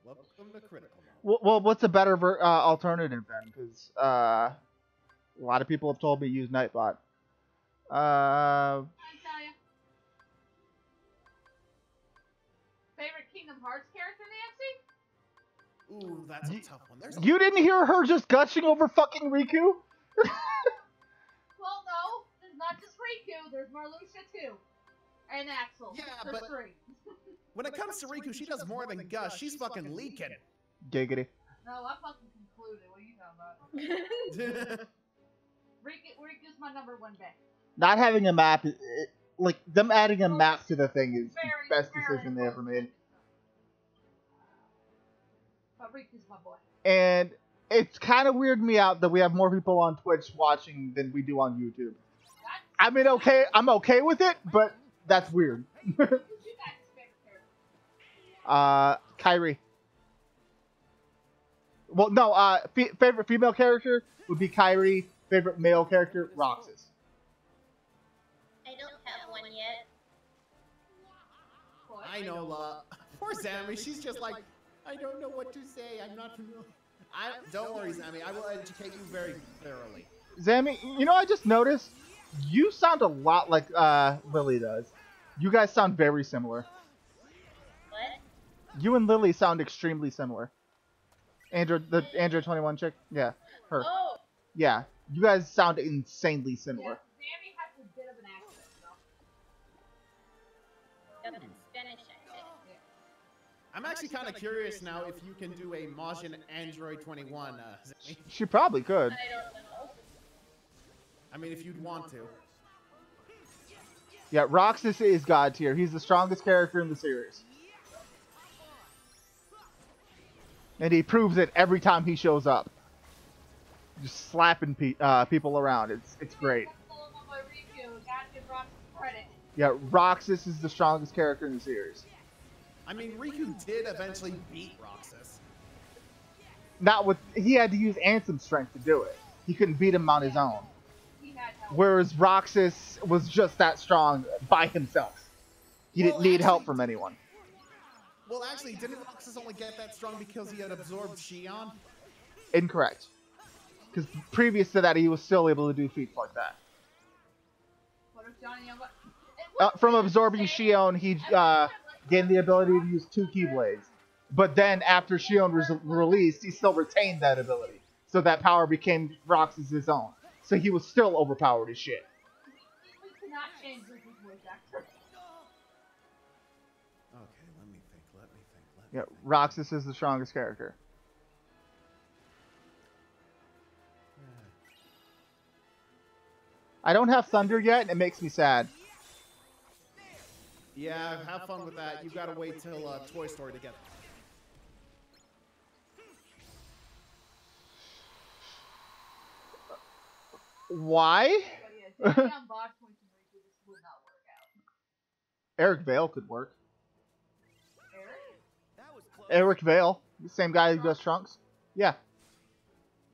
Welcome to Critical Mode. Well, well what's a better ver- uh, alternative then? Because uh, a lot of people have told me use Nightbot. Uh, I tell ya. Favorite Kingdom Hearts character, Nancy? Ooh, that's a You- tough one. There's you didn't hear her just gushing over fucking Riku? Well, no, there's not just Riku. There's Marluxia too, and Axel. Yeah, there's but- three. When it comes to Riku, she does more than gush. She's fucking leaking. Giggity. No, I fucking concluded. What are you talking about? Riku, Riku's my number one bet. Not having a map, it, like them adding a map to the thing is the best decision they ever made. But Riku's my boy. And it's kind of weirded me out that we have more people on Twitch watching than we do on YouTube. I mean, okay, I'm okay with it, but that's weird. who's you guys' favorite character? Uh, Kairi. Well, no. Uh, favorite female character would be Kairi. Favorite male character, Roxas. I know, La. Poor Sammy. She's just like, I don't know what to say. I'm not familiar. I don't worry, Sammy. I will educate you very thoroughly. Zammy, you know, I just noticed you sound a lot like uh, Lily does. You guys sound very similar. What? You and Lily sound extremely similar. Android, the Android 21 chick, yeah, her, Oh, yeah. You guys sound insanely Yeah, similar. Sammy has a bit of an accent, though. that's I'm actually kind of curious now if you can do a Majin Android 21. Uh, She probably could. I don't know. I mean, if you'd want to. Yeah, Roxas is god tier. He's the strongest character in the series. And he proves it every time he shows up. Just slapping pe- uh, people around. It's it's great. Full of my Riku. Gotta give Rox credit. Yeah, Roxas is the strongest character in the series. I mean, Riku did eventually beat Roxas. Not with he had to use Ansem strength to do it. He couldn't beat him on his own. He had help. Whereas Roxas was just that strong by himself. He Well, didn't need help from anyone. Well, actually, didn't Roxas only get that strong because he had absorbed Xion? Incorrect. Because previous to that, he was still able to do feats like that. What if Johnny Young? Uh, from absorbing Xion, he uh, gained the ability to use two Keyblades. But then, after Xion was released, he still retained that ability. so that power became Roxas' own. So he was still overpowered as shit. Cannot change Riku's voice actor. Okay, let me think. Let me think. Let me Yeah. Roxas is the strongest character. I don't have Thunder yet, and it makes me sad. Yeah, have fun with that. You gotta wait till uh, Toy Story to get. Why? But yeah, taking down boss points in Riku, this would not work out. Eric Vale could work. Eric? That was close. Eric Vale, the same guy who does Trunks. Yeah.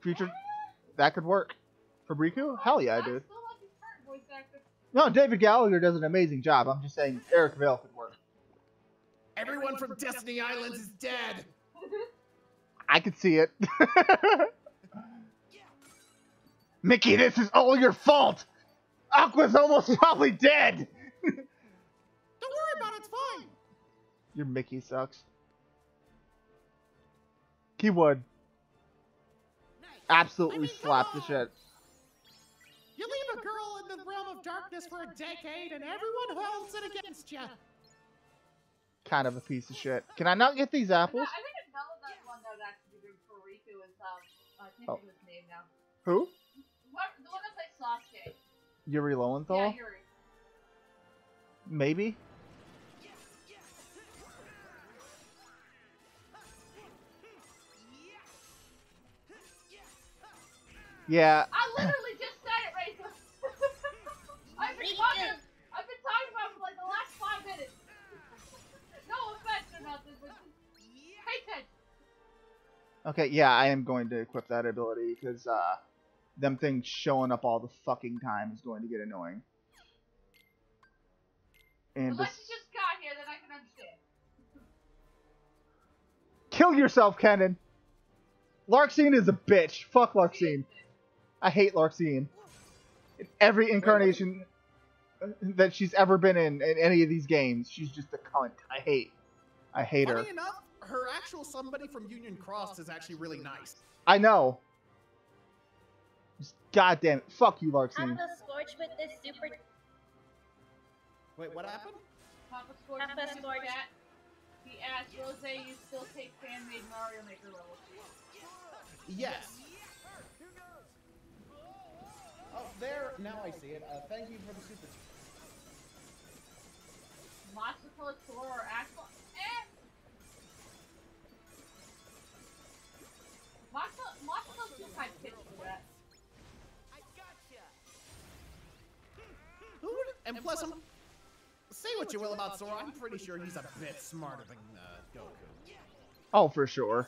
Future, that could work. For Riku? Hell yeah, I dude. still like his current voice actor. No, David Gallagher does an amazing job. I'm just saying Eric Vale could work. Everyone from Destiny Islands is dead. I could see it. Mickey, this is all your fault. Aqua's almost probably dead. Don't worry about it. It's fine. Your Mickey sucks. He would absolutely slap the shit. You leave a girl in the realm of darkness for a decade, and everyone holds it against you. Kind of a piece of shit. Can I not get these I apples? think another that one that would actually be good for Riku is um I Oh. his name now. Who? What, the one that plays Sasuke. Yuri Lowenthal? Yeah, Yuri. Maybe. Yeah, I literally Been talking. I've been talking about it for like the last five minutes. no offense or nothing, but pay attention. Okay, yeah, I am going to equip that ability because uh, them things showing up all the fucking time is going to get annoying. And Unless you just got here, then I can understand. kill yourself, Kenan. Larxene is a bitch. Fuck Larxene. I hate Larxene. In every incarnation that she's ever been in in any of these games, she's just a cunt. I hate. I hate her. Enough, her actual somebody from Union Cross is actually really nice. I know. Just goddamn it. Fuck you, Papa Larxene. Scorch with this super Wait, what happened? Papa Scorch Papa in the Scorch. He asked, Rose, you still take fan-made Mario Maker levels? Yes. Oh, there. Now I see it. Uh, thank you for the super. Matsuko, Tor, or Aqua? Eh! Matsuko, Matsuko's still kind of pissed for that. Who would? And plus, I'm. Say what you will about Sora, I'm pretty sure he's a bit smarter than uh, Goku. Oh, for sure.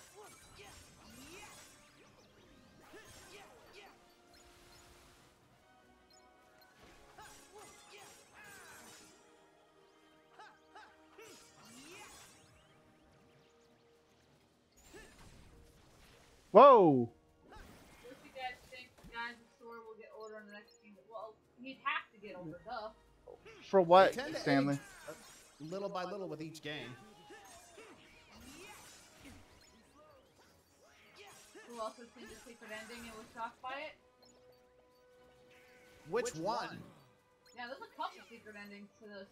Whoa! What do you guys think guys in store will get older in the next few Well, he'd have to get older, duh. For what, They tend to Stanley? uh, little by little with each game. Who else has seen the secret ending and was shocked by it? Which one? Yeah, there's a couple secret endings to this.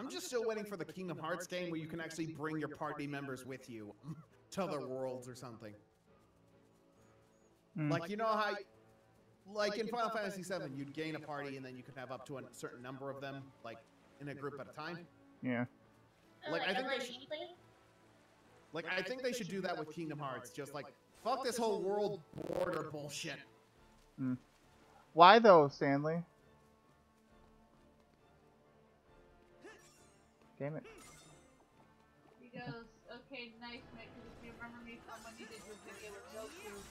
I'm just still waiting for the Kingdom Hearts game where you can actually bring your party members with you to other worlds or something. Hmm. Like you know how, like in Final Fantasy VII, you'd gain a party and then you could have up to a certain number of them, like in a group at a time. Yeah. Like, like, I think they should- Like I think they should do that with Kingdom Hearts. Just like fuck this whole world border bullshit. Why though, Stanley? Damn it. He goes, okay, nice, Nick, 'cause if you remember me from when you did your video with Goku,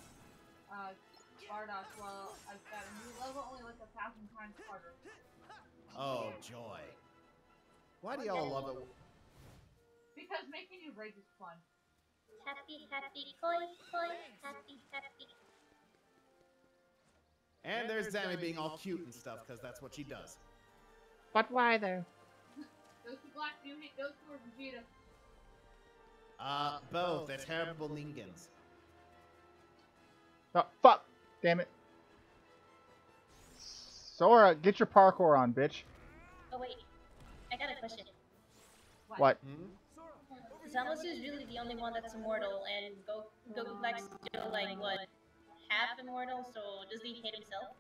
uh, Bardock, well, I've got a new level only like a thousand times harder. Oh joy. Why do y'all love it? Because making you rage is fun. Happy, happy, koi, koi, happy, happy. And there's Zammy being all cute and stuff because that's what she does. But why though? Those two black, do you hate those two or Vegeta? Uh, both. They're terrible ningans. Oh, fuck! Damn it. Sora, get your parkour on, bitch. Oh wait, I got a question. What? Hmm? Zamasu is really the only one that's immortal, and Go Goku Black's still like what, half immortal? So does he hate himself?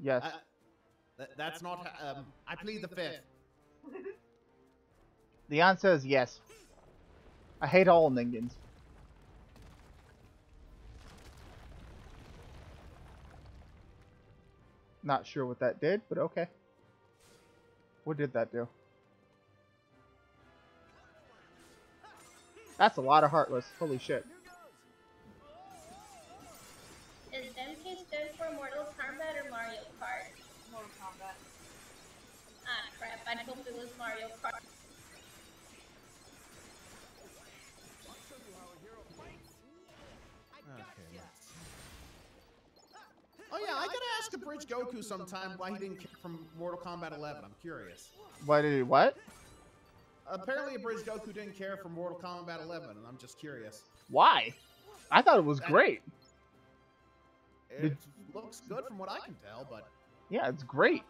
Yes. Uh, th- that's not. Um, I plead the fifth. The answer is yes. I hate all Ningans. Not sure what that did, but okay. What did that do? That's a lot of Heartless. Holy shit. Is MK stood for Mortal Kombat or Mario Kart? Mortal Kombat. Ah crap, I hope it was Mario Kart. I gotta Bridge Goku sometime why he didn't care from Mortal Kombat 11. I'm curious. Why did he what? Apparently, a Bridge Goku didn't care for Mortal Kombat 11, and I'm just curious. Why? I thought it was That- great. It Did- looks good from what I can tell, but Yeah, it's great.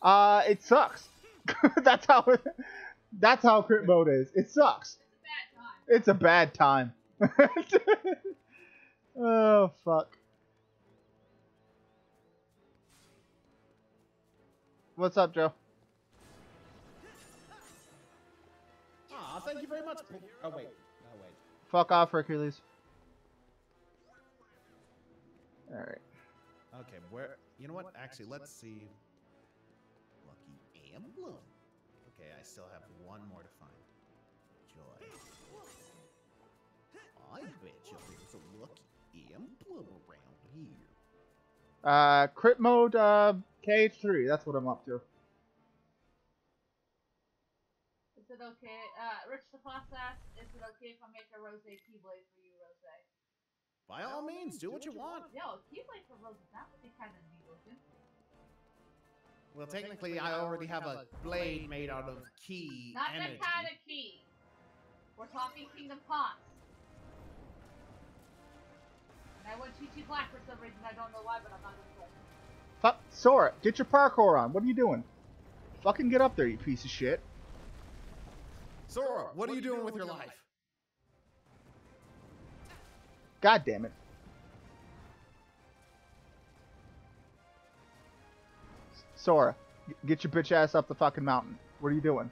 Uh, it sucks. that's how it, that's how crit mode is. It sucks. It's a bad time. It's a bad time. oh fuck. What's up, Joe? ah, thank you very much. Oh wait, oh wait. Fuck off, Hercules. All right. Okay, where? You know what? Actually, let's see. Lucky emblem. Okay, I still have one more to find. Joy. I bet you there's a lucky emblem around here. Uh, crit mode, uh, KH3. That's what I'm up to. Is it okay? Uh, Rich the Fox asked, is it okay if I make a Rose Keyblade for you, Rose? By all means, do what you want. Yo, Keyblade for Rose, that would be kind of neat looking. Well, technically, I already have a blade made out of key Not energy. that kind of key. We're talking Kingdom Hearts. I went Chi Black for some reason. I don't know why, but I'm not gonna. Fuck, Sora, get your parkour on. What are you doing? Fucking get up there, you piece of shit. Sora, what are you doing with your life? God damn it. Sora, get your bitch ass up the fucking mountain. What are you doing?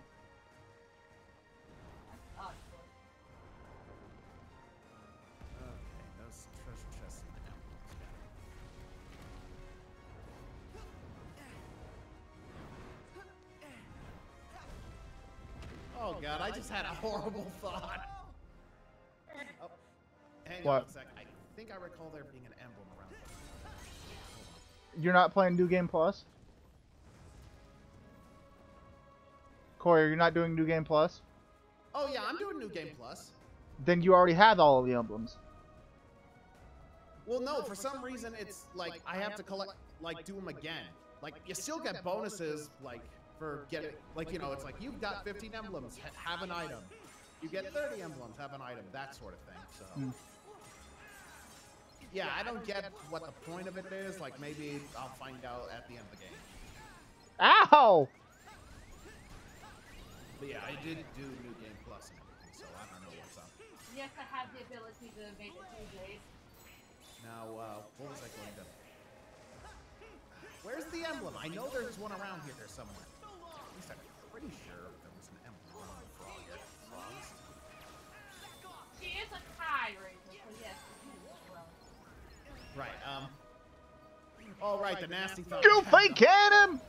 Just had a horrible thought. Oh, hang on What? a sec. I think I recall there being an emblem around. Hold You're not playing New Game Plus? Corey, you're not doing New Game Plus? Oh yeah, I'm doing New Game Plus. Then you already have all of the emblems. Well, no, for some reason it's like I have to collect, like do them again. Like you still get bonuses, like for getting, like you know, it's like you've got 15 emblems, ha- have an item. You get 30 emblems, have an item, that sort of thing. So. Yeah, I don't get what the point of it is. Like maybe I'll find out at the end of the game. Ow! But yeah, I did do New Game Plus and everything, so I don't know what's up. Yes, I have the ability to make a Keyblade. Now, uh, what was I going to? Where's the emblem? I know there's one around here somewhere. At least I'm pretty sure there was an emblem around the frog. Frogs. She is a Kai Ranger, so yes, she is well. Right. Um. All right, the nasty thought. Go play cannon!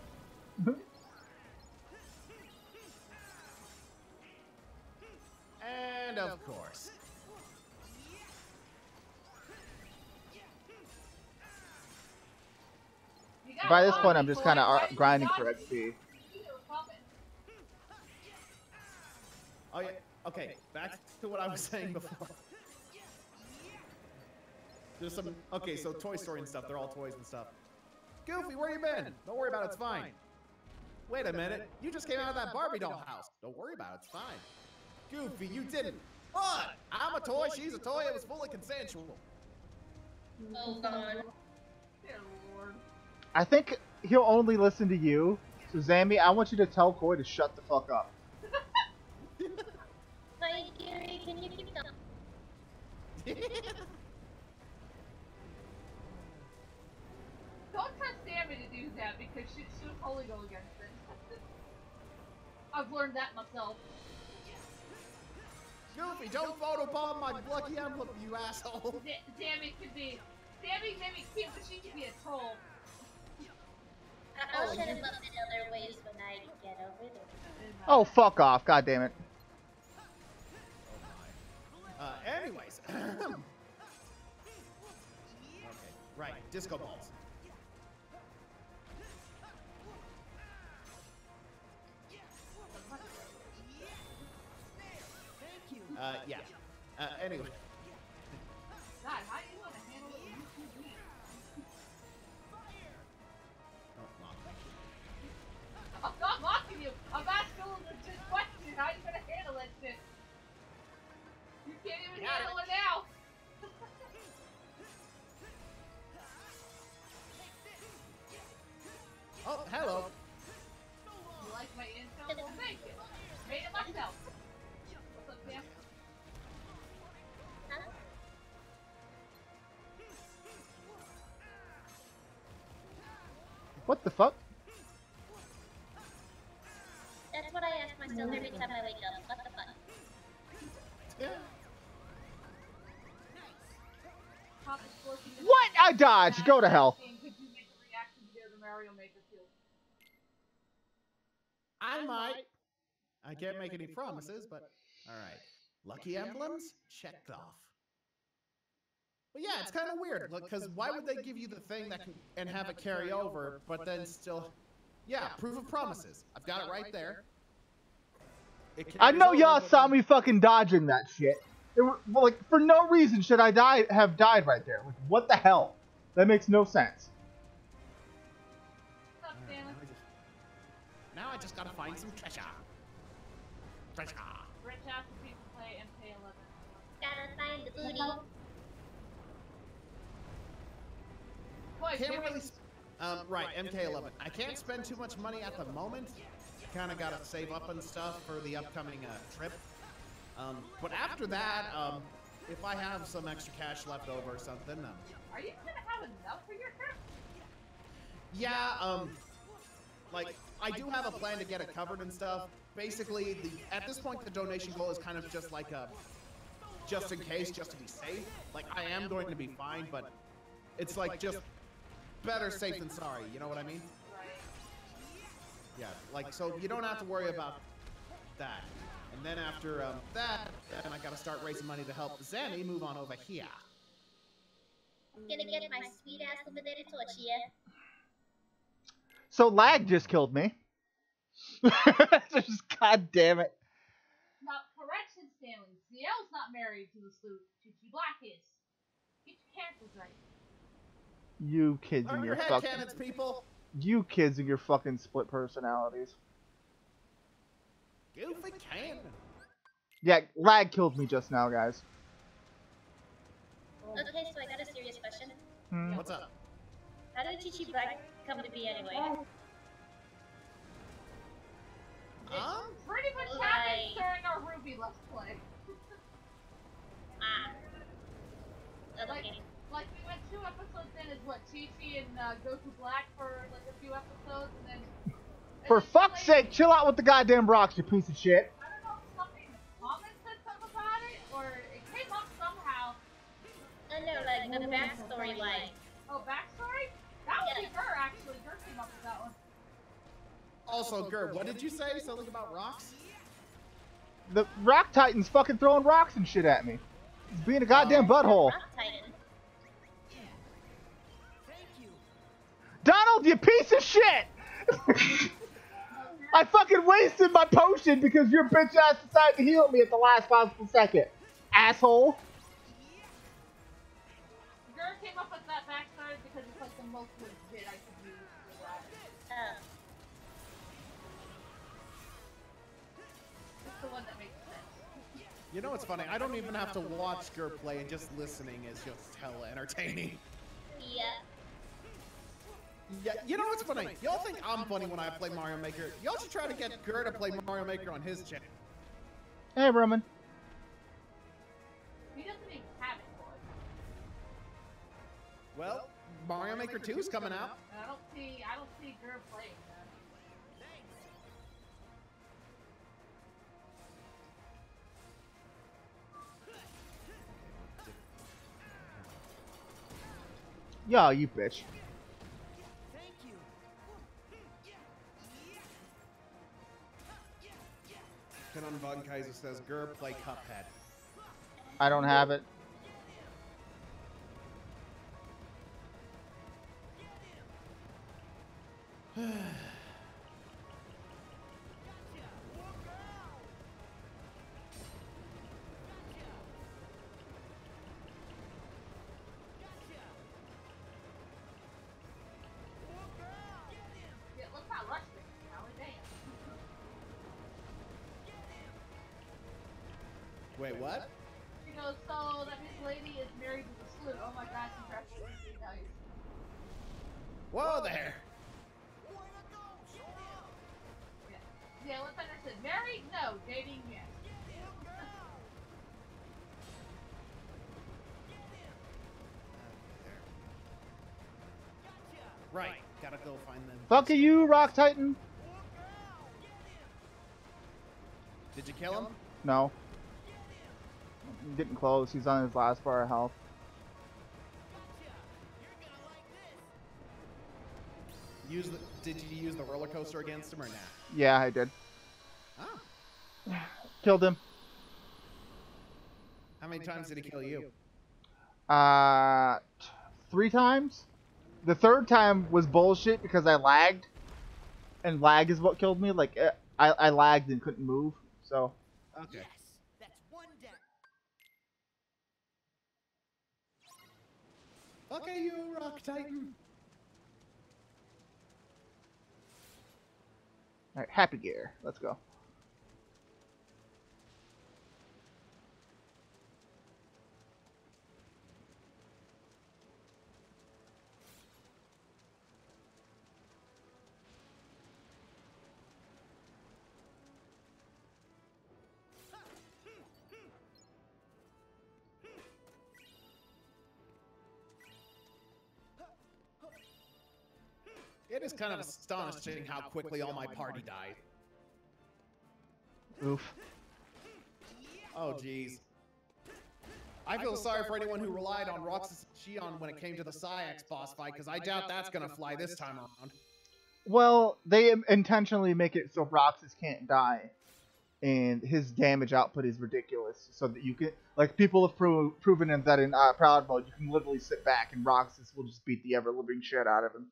And of course. By this point, I'm just kind of grinding you. for XP. Oh, okay, back to what I was saying before. There's some. Okay, so Toy Story and stuff. They're all toys and stuff. Goofy, where you been? Don't worry about it. It's uh, fine. Wait a minute. You just came out of that Barbie doll house. Don't worry about it. It's fine. Goofy, you didn't. What? I'm a toy. She's a toy. It was fully consensual. Oh god. Dear lord. I think he'll only listen to you. So Zammy, I want you to tell Koi to shut the fuck up. Don't trust Sammy to do that because she should totally go against it. I've learned that myself. Goofy, don't photobomb my lucky emblem, you asshole. Z- Sammy could be. Sammy may be cute, but she could be a troll. I- I'll Oh, shut you- him up other ways when I get over there. Oh fuck off! God damn it. Okay, right. Disco balls. Thank you. Uh, yeah. Uh, anyway. God, how do you want to handle it? when you can eat? Don't mock me. You can't Got handle it now. Oh, hello. You like my intro? Well, thank you. Made it myself. What's up, Sam? Huh? What the fuck? That's what I ask myself every time I wake up. What the fuck? Yeah. I dodged. Go to hell. Could you make a reaction to the Mario Maker too? I might. I can't make any promises, but all right. Lucky emblems checked off. But yeah, it's kind of weird because why would they give you the thing that can and have it carry over, but then still, yeah, proof of promises. I've got it right there. I know y'all saw me fucking dodging that shit. It, well, like for no reason should I die have died right there. Like what the hell? That makes no sense. Up, All right, Stanley? now I just- Now I just gotta find some treasure. Treasure. Rich ass people play MK11. Gotta find the booty. Boy, Can't really. Um, right, MK11. I can't spend too much money at the moment. Kind of got to save up and stuff for the upcoming uh, trip. Um, but after that, um, if I have some extra cash left over or something, um, Are you gonna have enough for your trip? yeah, um, like I do have a plan to get it covered and stuff. Basically, the at this point, the donation goal is kind of just like a, just in case, just to be safe. Like I am going to be fine, but it's like just better safe than sorry. You know what I mean? Yeah, like so you don't have to worry about that. And then after um, that, then I gotta start raising money to help Zanny move on over here. Gonna get my sweet ass over there to torture. So lag just killed me. just god damn it. Now, correction, Stanley. CL's not married to the sloop. Chichi Black is. Get your characters right. You kids Are and your your fucking cannons, people? you kids and your fucking split personalities. Goofy cannon. Yeah, lag killed me just now, guys. Okay, so I got a serious question. Hmm. What's up? How did Chichi Black come to be anyway? Um, Pretty much Like- happened during our Ruby Let's Play. Ah. Like, Okay. like we went two episodes in as what Chi Chi and uh, Goku Black for like a few episodes, and then. And For fuck's sake, chill out with the goddamn rocks, you piece of shit. I don't know if somebody in the comments said something about it, or it came up somehow. I know, like, the backstory, like, Oh, backstory? That would Yeah. be her actually. Her came up with that one. also, Gerb, what did you say? Something about rocks? The rock titan's fucking throwing rocks and shit at me. He's being a goddamn oh, butthole. Rock Titan. Donald, you piece of shit! No, I fucking wasted my potion because your bitch ass decided to heal me at the last possible second. Asshole. Gir came up with that backstory because it's like the most legit I could use for that. It's the one that makes sense. You know what's funny? I don't even have to watch Gir play, and just listening is just hella entertaining. yeah. Yeah, you know what's funny? Y'all think I'm funny when I play Mario Maker. Y'all should try to get Gir to play Mario Maker on his channel. Hey, Roman. He doesn't even have it for. Well, Mario Maker 2 is coming out. I don't see I don't see Gir playing that. Yo, you bitch. Kenan Von Kaiser says Gir play Cuphead. I don't have it. gotta go find them. Fuck you, Rock Titan. Did you kill him? No. Getting close. He's on his last bar of health. Use the, did you use the roller coaster against him or not? Yeah, I did. Oh. Killed him. How many times did he kill you? Uh, three times. The third time was bullshit because I lagged, and lag is what killed me. Like eh, I, I lagged and couldn't move. So Okay. That's one down. Okay, you rock titan. all right, happy gear. Let's go. It is kind of astonishing how quickly all my party died. Oof. Oh, jeez. I feel sorry for anyone who relied on Roxas and Xion when it came to the Saïx boss fight, because I doubt that's gonna fly this time around. Well, they intentionally make it so Roxas can't die, and his damage output is ridiculous. So that you can, like, people have pro- proven in that in uh, Proud Mode, you can literally sit back and Roxas will just beat the ever living shit out of him.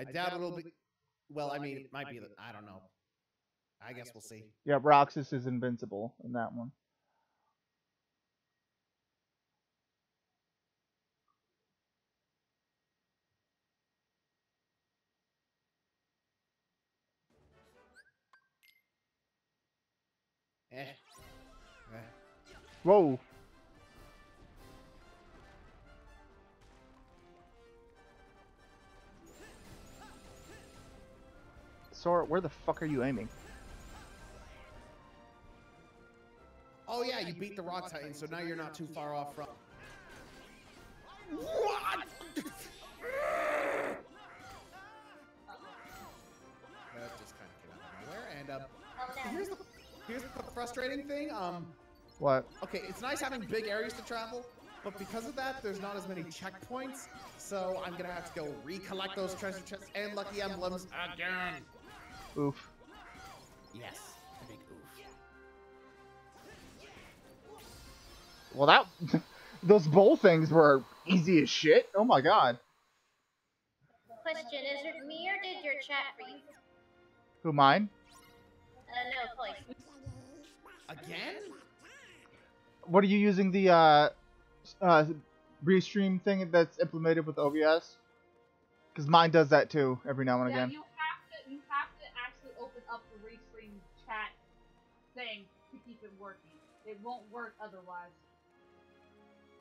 I doubt it'll be. Well, I mean, it might be. The, I don't know. I guess we'll see. Yeah, Roxas is invincible in that one. Eh. Eh. Whoa. Sora, where the fuck are you aiming? Oh yeah, you beat the Rock Titan, so now you're not too far off from. What? that just kind of came out of nowhere. And Oh, here's the here's the frustrating thing. Um, What? okay, it's nice having big areas to travel, but because of that, there's not as many checkpoints. So I'm gonna have to go recollect those treasure chests and lucky emblems again. Oof. Yes, a big oof. Well, that those bowl things were easy as shit. Oh my god. Question: Is it me or did your chat for you. Who mine? Uh, no, Toys. Again? What are you using the uh, s- uh, restream thing that's implemented with OBS? Because mine does that too every now and Yeah, again. Thing to keep it working. It won't work otherwise.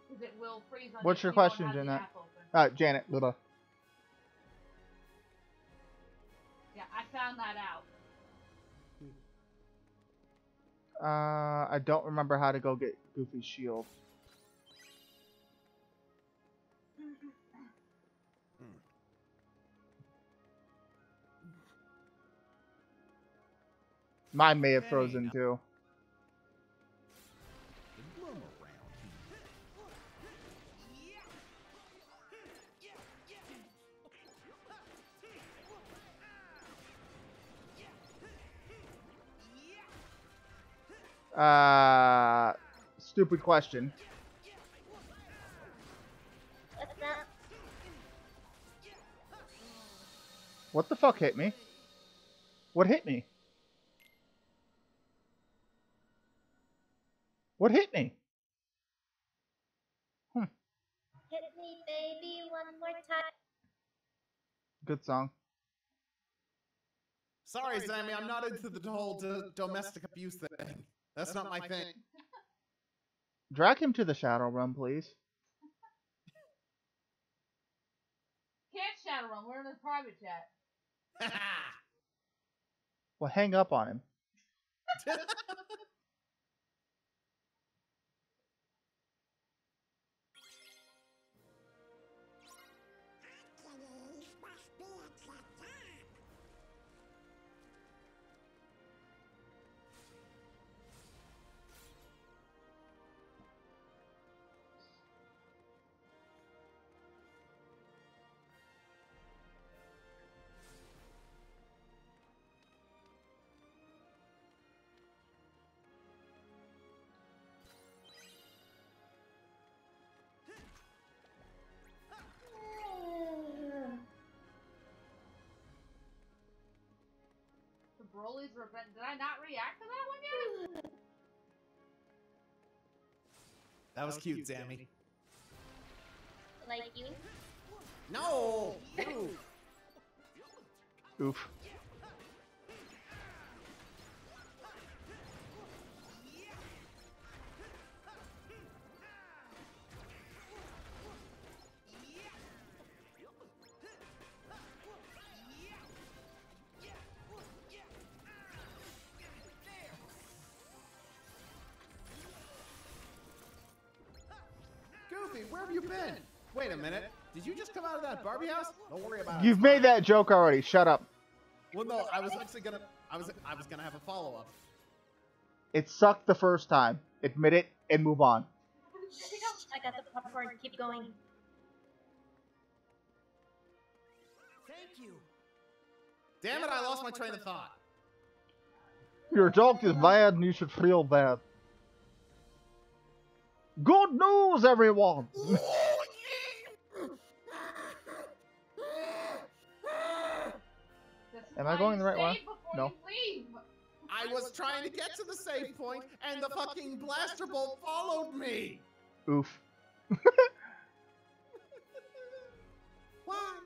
Because it will freeze on What's your if you don't question, Janet? the Jeanette? app open. Uh, Janet, little. Yeah, I found that out. Uh, I don't remember how to go get Goofy's shield. Mine may have frozen too. The bloom around here. Uh, stupid question. What's that? What the fuck hit me? What hit me? What hit me? Hmm. Hit me, baby, one more time. Good song. Sorry, Sammy, I'm not into the whole do- domestic abuse thing. That's not my thing. Drag him to the Shadow Realm, please. Can't Shadow Realm, we're in a private chat. Well, hang up on him. Broly's Revenge. Did I not react to that one yet? that was cute, Sammy. Like you? No! Ew. Oof. Been? Wait a minute. Did you just come out of that Barbie house? Don't worry about it. You've made that joke already. Shut up. Well, no, I was actually gonna. I was. I was gonna have a follow up. It sucked the first time. Admit it and move on. I got the popcorn. Keep going. Thank you. Damn it! I lost my train of thought. Your joke is bad and you should feel bad. Good news, everyone! Am I going the right way? No. I was trying to get to the save point, and the fucking blaster bolt followed me. Oof. Why?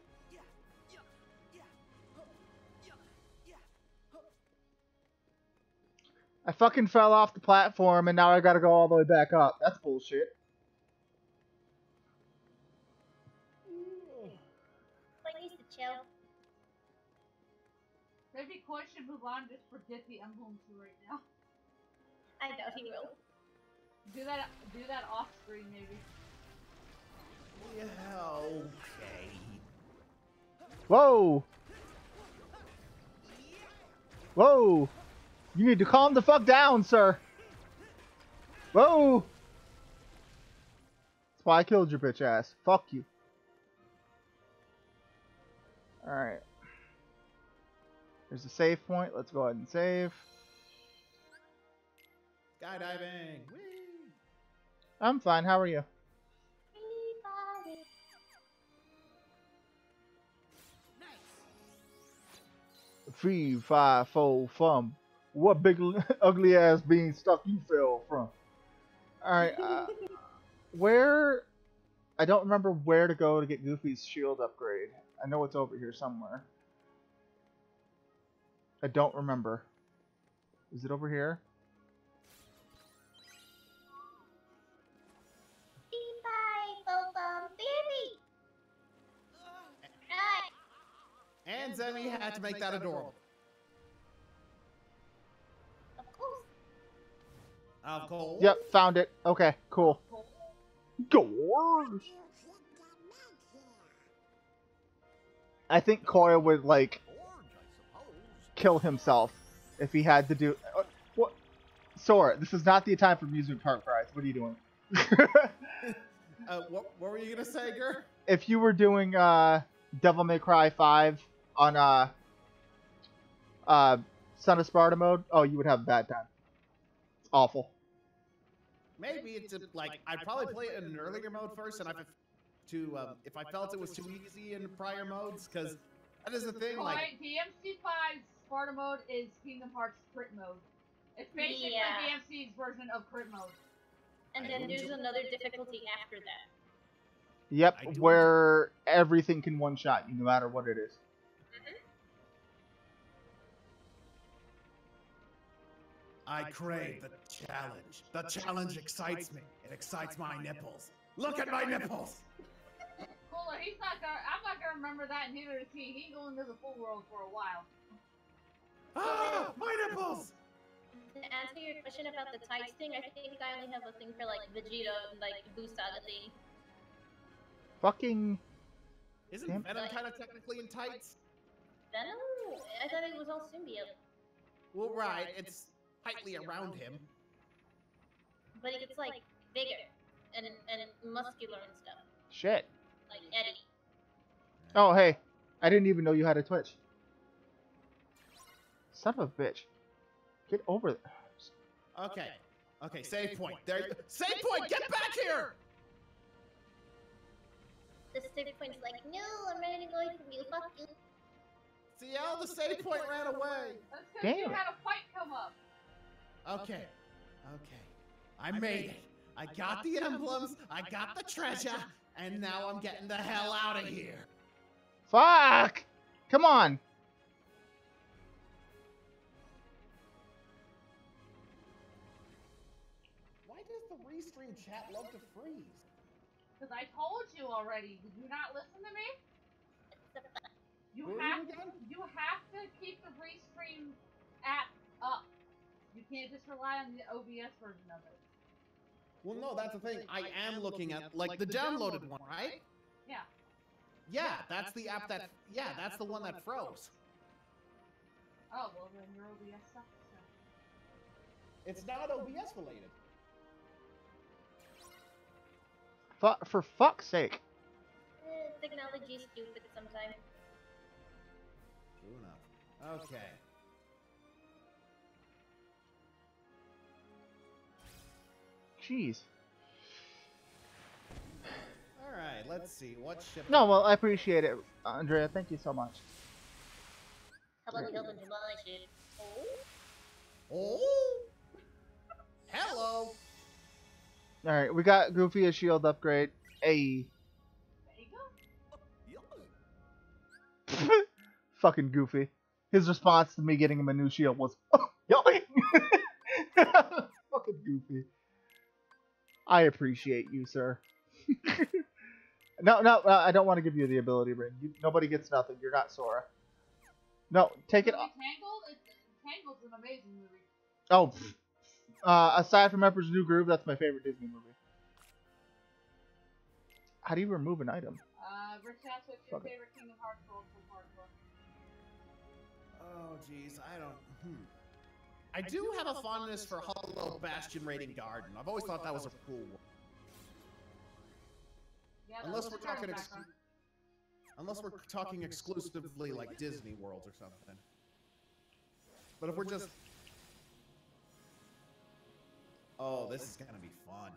I fucking fell off the platform and now I gotta go all the way back up. That's bullshit. Like to chill. Maybe Koi should move on. Just forget the I'm home to right now. I doubt he will. Do that. Do that off screen maybe. Yeah, okay. Whoa! Whoa! You need to calm the fuck down, sir! Whoa! That's why I killed your bitch ass. Fuck you. Alright. There's a save point. Let's go ahead and save. Skydiving. Whee! I'm fine. How are you? Anybody? Fee, fi, fo, fum. What big ugly ass being stuck you fell from? Alright, uh, where. I don't remember where to go to get Goofy's shield upgrade. I know it's over here somewhere. I don't remember. Is it over here? Bye, Bobum, baby. And Zemi had to make that adorable. Of course. Yep, found it. Okay, cool. Gorge. I think Koya would like Gorge, I suppose. kill himself if he had to do. Uh, what? Sora, this is not the time for amusement park rides. What are you doing? Uh, what, what were you gonna say, Gir? if you were doing uh, Devil May Cry 5 on uh, uh, Son of Sparda mode, oh, you would have a bad time. It's awful. Maybe it's a, like I'd probably play it in an earlier mode first, and if to um, if I felt it was too easy in prior modes, because that is the thing. Like, Alright, DMC5 Sparda mode is Kingdom Hearts crit mode. It's basically Yeah. DMC's version of crit mode. And then there's enjoy- another difficulty after that. Yep, I do where everything can one shot you, no matter what it is. I crave the challenge. The challenge excites me. It excites my nipples. Look at my nipples. Cooler, he's not gonna. I'm not gonna remember that, and neither is he. He ain't going to the full world for a while. Ah, my nipples. To answer your question about the tights thing, I think I only have a thing for like Vegeta and like Buu Saga thing. Fucking. Isn't Damn. Venom kind of technically in tights? Venom? I thought it was all symbiote. Well, right. It's tightly around him. But it gets like bigger and and muscular and stuff. Shit. Like Eddie. Oh, hey. I didn't even know you had a Twitch. Son of a bitch. Get over there. Okay. Okay. Save point. There. you- Save point. Get back here. The stick point's like, no, I'm ready to go from you. Fuck you. See how the save point ran away. That's because you Damn. had a fight come up. Okay. Okay. I made it. I got the emblems. I got the treasure. And now I'm getting the hell out of here. Fuck! Come on. Why does the restream chat love to freeze? Because I told you already. Did you not listen to me? You Where have you again? you have to keep the Restream app up. You can't just rely on the OBS version of it. Well, no, that's the thing. I am looking at like the downloaded one, right? Yeah. Yeah, that's the app that. Yeah, that's the one that froze. Oh well, then your OBS sucks. It's not OBS related. Fu- for fuck's sake. Eh, technology is stupid sometimes. True enough. Okay. Jeez. All right. Let's see what ship. No, well, I appreciate it, Andrea. Thank you so much. How about we open to buy shit? Oh? Oh. Hello. All right, we got Goofy a shield upgrade. Hey, There you go. Yuck. fucking Goofy. His response to me getting him a new shield was, oh, fucking Goofy. I appreciate you, sir. no, no, uh, I don't want to give you the ability ring. You, nobody gets nothing. You're not Sora. No, take it. Movie off. Tangled. It's, Tangled's an amazing movie. Oh, uh, aside from Emperor's New Groove, that's my favorite Disney movie. How do you remove an item? Uh, Rich asked what's your Fuck it. favorite Kingdom Hearts world so far? Oh, jeez, I don't. Hmm. I do have a fondness for Hollow Bastion Radiant Garden. I've always thought that was a cool one. Yeah, Unless we're talking background. Unless we're talking exclusively like Disney World or something. But if we're just. Oh, oh this is gonna be fun.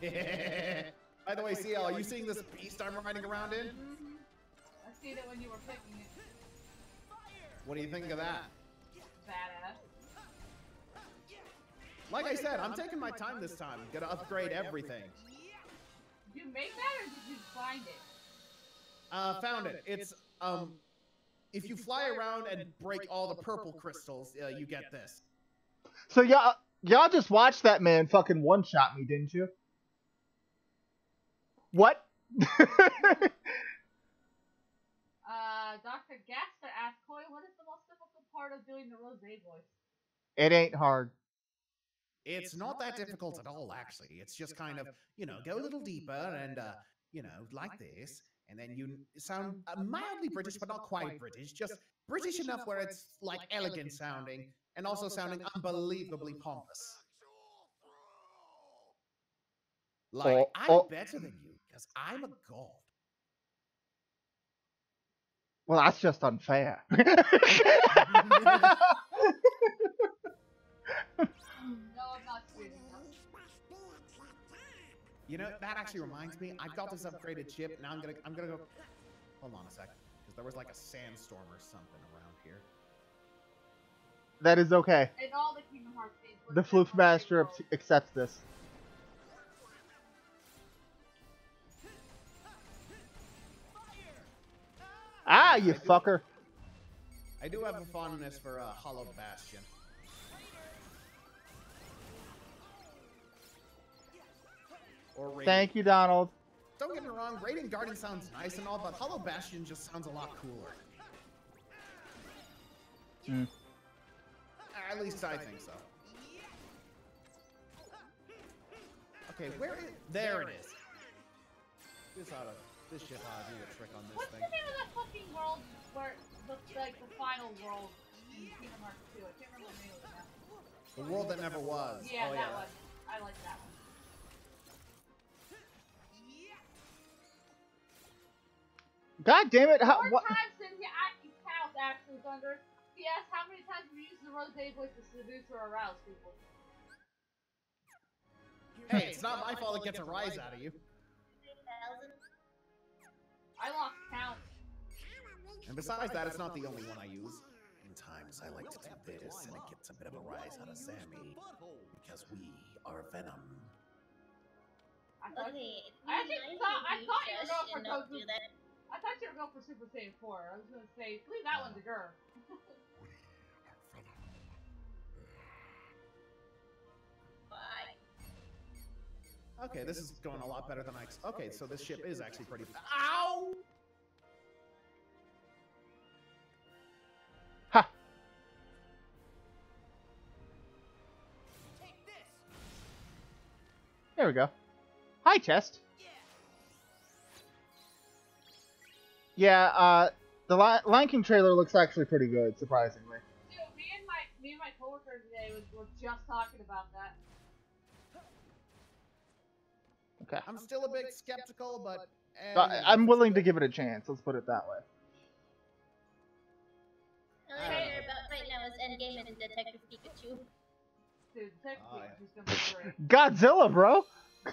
By the way, CL, are you seeing this beast I'm riding around in? I seen it when you were picking it. What do you think of that? Badass. Like I said, I'm taking my time this time. Gonna upgrade everything. Did you make that or did you find it? Uh, found it. It's um, if you fly around and break all the purple crystals, uh, you get this. So y'all, y'all just watched that man fucking one shot me, didn't you? What? Uh, Dr. Gaster asked Koi, what is the most difficult part of doing the Rose voice? it ain't hard. It's not that difficult at all, actually. It's just kind of, you know, go a little deeper and, uh, you know, like this, and then you sound uh, mildly British, but not quite British. Just British enough where it's like elegant sounding, and also sounding unbelievably pompous. Like Oh, I'm oh. better than you because I'm a god. Well, that's just unfair. No, I'm not Swedish. You know, that actually reminds me. I've got this upgraded chip. Now I'm gonna, I'm gonna go. Hold on a sec, because there was like a sandstorm or something around here. that is okay. In all the Kingdom Hearts games, The Floof Master accepts this. Ah, you fucker. I do have a fondness for uh, Hollow Bastion. Or Thank you, Donald. Don't get me wrong, Radiant Garden sounds nice and all, but Hollow Bastion just sounds a lot cooler. Hmm. At least I think so. Okay, where is... There it is. This ought to... This shit ought to do a trick on this What's thing. the name of that fucking world where the like the final world in Kingdom Hearts 2? I can't remember the name of it now. The world that never was. Yeah, oh, that yeah. one. I like that one. God damn it! How, More what? times than you I can count, actually, Thunder. Yes, how many times have you used the Rose voice to seduce or arouse people? Hey, it's not my fault it gets a rise out of you. Besides that, it's not the only one I use. In times, I like to do this, and it gets a bit of a rise out of Sammy. Because we are Venom. I thought, Okay, I actually nice thought- I you, thought you were going for and Goku. do that. I thought you were going for Super Saiyan 4. I was gonna say, leave that one to Gir. Bye. Okay, this is going a lot better than I. Ex- okay, so this ship is actually pretty. Ow! There we go. Hi, chest. Yeah, uh, the Li- Lion King trailer looks actually pretty good, surprisingly. Dude, me and my me and my coworker today was, were just talking about that. Okay. I'm still a bit skeptical, but. Uh, I'm willing to give it a chance. Let's put it that way. All I care about right now is Endgame and Detective Pikachu. Dude, technically, Oh, yeah. she's gonna be. Godzilla, bro. I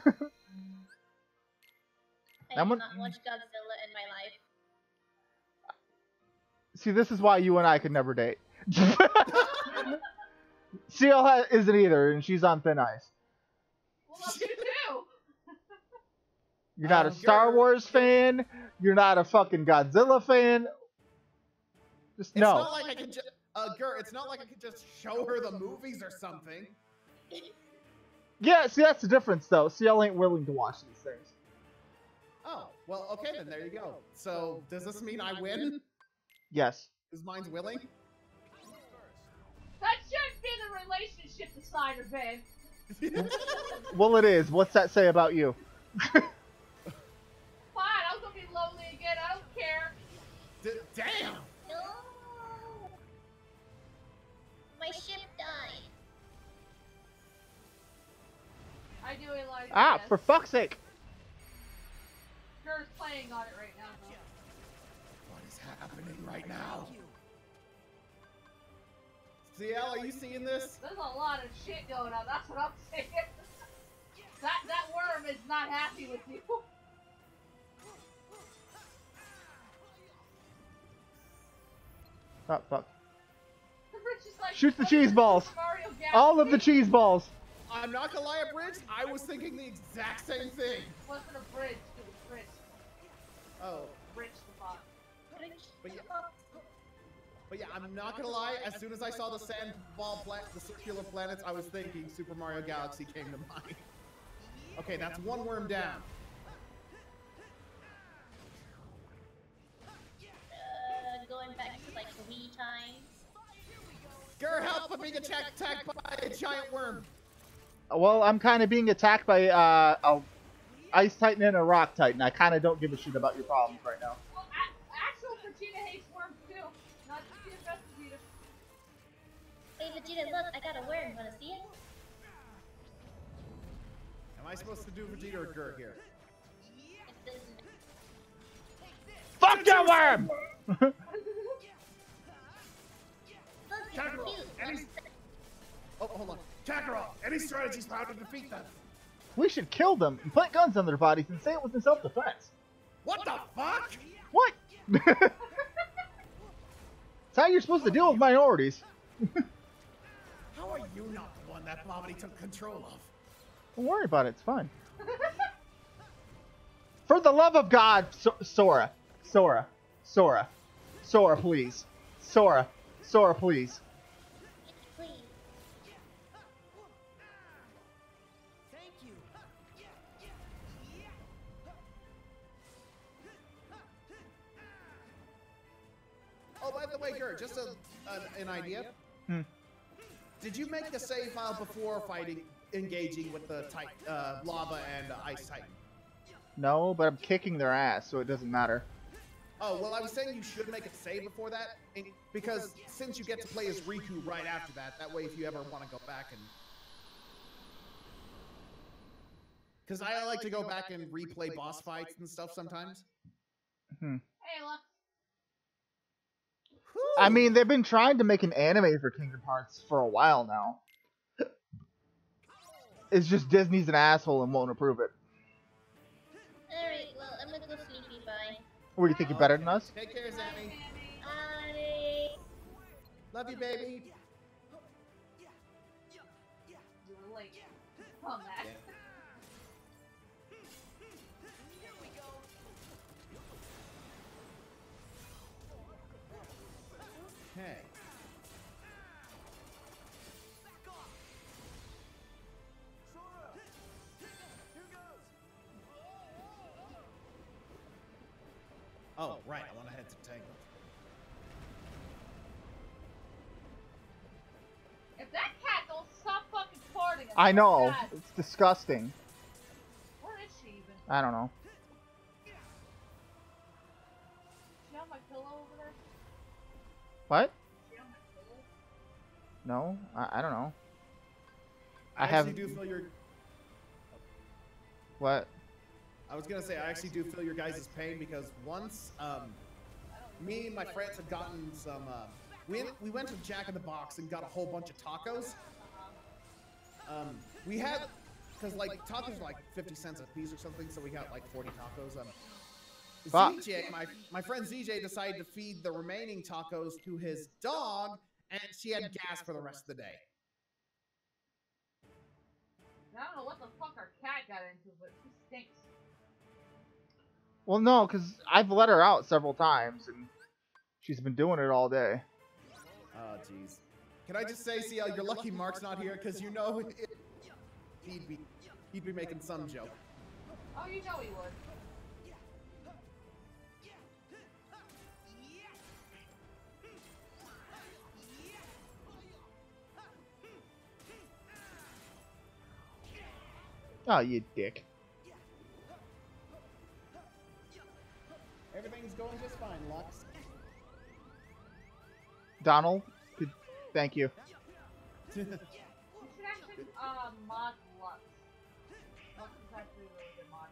That have one- not watched Godzilla in my life. See, this is why you and I could never date. CL ha- isn't either, and she's on thin ice. Well, that's you too. You're not a Um, Star you're- Wars fan. You're not a fucking Godzilla fan. Just It's no. not like I could just. Uh, Gir, it's not like I could just show her the movies or something. Yeah, see, that's the difference, though. CL ain't willing to watch these things. Oh, well, okay then. There you go. So, does this mean I win? Yes. Is mine's willing? That shouldn't be the relationship decider, Ben. Well, it is. What's that say about you? Fine, I'm gonna be lonely again. I don't care. D- damn! Ah, yes. for fuck's sake. You're playing on it right now, though. What is happening right now? CL, are you seeing this? There's a lot of shit going on. That's what I'm saying. that that worm is not happy with you. Oh, fuck. Bridge is like Shoot the fucking cheese balls. Mario All of the cheese balls. I'm not gonna lie, Bridge. I was thinking the exact same thing. It Wasn't a bridge, it was bridge. Oh, Bridge the box. but yeah, but yeah, I'm not gonna lie. As soon as I saw the sand ball, pla- the circular planets, I was thinking Super Mario Galaxy came to mind. Okay, that's one worm down. Uh, going back to like Wii times. Gir, help! I'm being attacked, attacked by a giant worm. Well, I'm kind of being attacked by uh, a ice titan and a rock titan. I kind of don't give a shit about your problems right now. Well, actual Vegeta hates worms too. Not just the best Vegeta. Hey Vegeta, look, I got a worm. Wanna see it? Am I supposed to do Vegeta or Gir here? Fuck that worm! Look, it's cute. Hold on. Kakarot, any strategies how to defeat them? we should kill them and plant guns on their bodies and say it was in self-defense. What the fuck? What? That's how you're supposed to deal with minorities. How are you not the one that Bobbity took control of? Don't worry about it. It's fine. For the love of God, so- Sora, Sora, Sora, Sora, please, Sora, Sora. Please. By the way, Gir, just a, an, an idea. Hmm. Did you make a save file before fighting, engaging with the tit- uh, lava and uh, ice titan? No, but I'm kicking their ass, so it doesn't matter. Oh, well, I was saying you should make a save before that, because since you get to play as Riku right after that, that way if you ever want to go back and... Because I like to go back and replay boss fights and stuff sometimes. Hmm. Hey, look. I mean, they've been trying to make an anime for Kingdom Hearts for a while now. It's just Disney's an asshole and won't approve it. Alright, well, I'm gonna go sleepy. Bye. What do you think you're better than us? Take care, Sammy. Bye. Love you, baby. You were late. Come back. Okay. Oh, right. I want to head to Tangled. If that cat don't stop fucking farting, I know. It's disgusting. Where is she even? I don't know. What? She on my pillow? No? I, I don't know. I I, have- do feel your. What? I was gonna say I actually do feel your guys' pain because once, um, me and my friends had gotten some. Uh, we we went to Jack in the Box and got a whole bunch of tacos. Um, we had because like tacos are like fifty cents a piece or something, so we got like forty tacos. Um, Fuck. ZJ, my my friend ZJ decided to feed the remaining tacos to his dog, and she had gas for the rest of the day. I don't know what the fuck our cat got into, but she stinks. Well, no, because I've let her out several times and she's been doing it all day. Oh, jeez. Can I just say, CL, you're lucky Mark's not here because you know it, he'd be he'd be making some joke. Oh, you know he would. Oh, you dick. Everything's going just fine, Lux. Donald, good, thank you. You should actually uh, mod Lux. Lux is actually really good mod.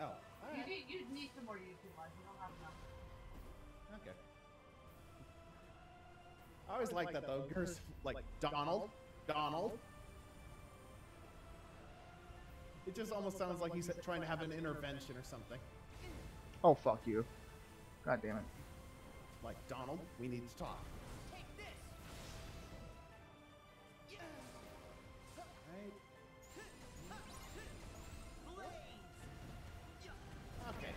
oh, You alright. need, you need some more YouTube mods. You don't have enough. Okay. I always like that though. Gir's like Donald, Donald. It just almost sounds like he's trying to have an intervention or something. Oh, fuck you. God damn it. Like, Donald, we need to talk. Right. Okay,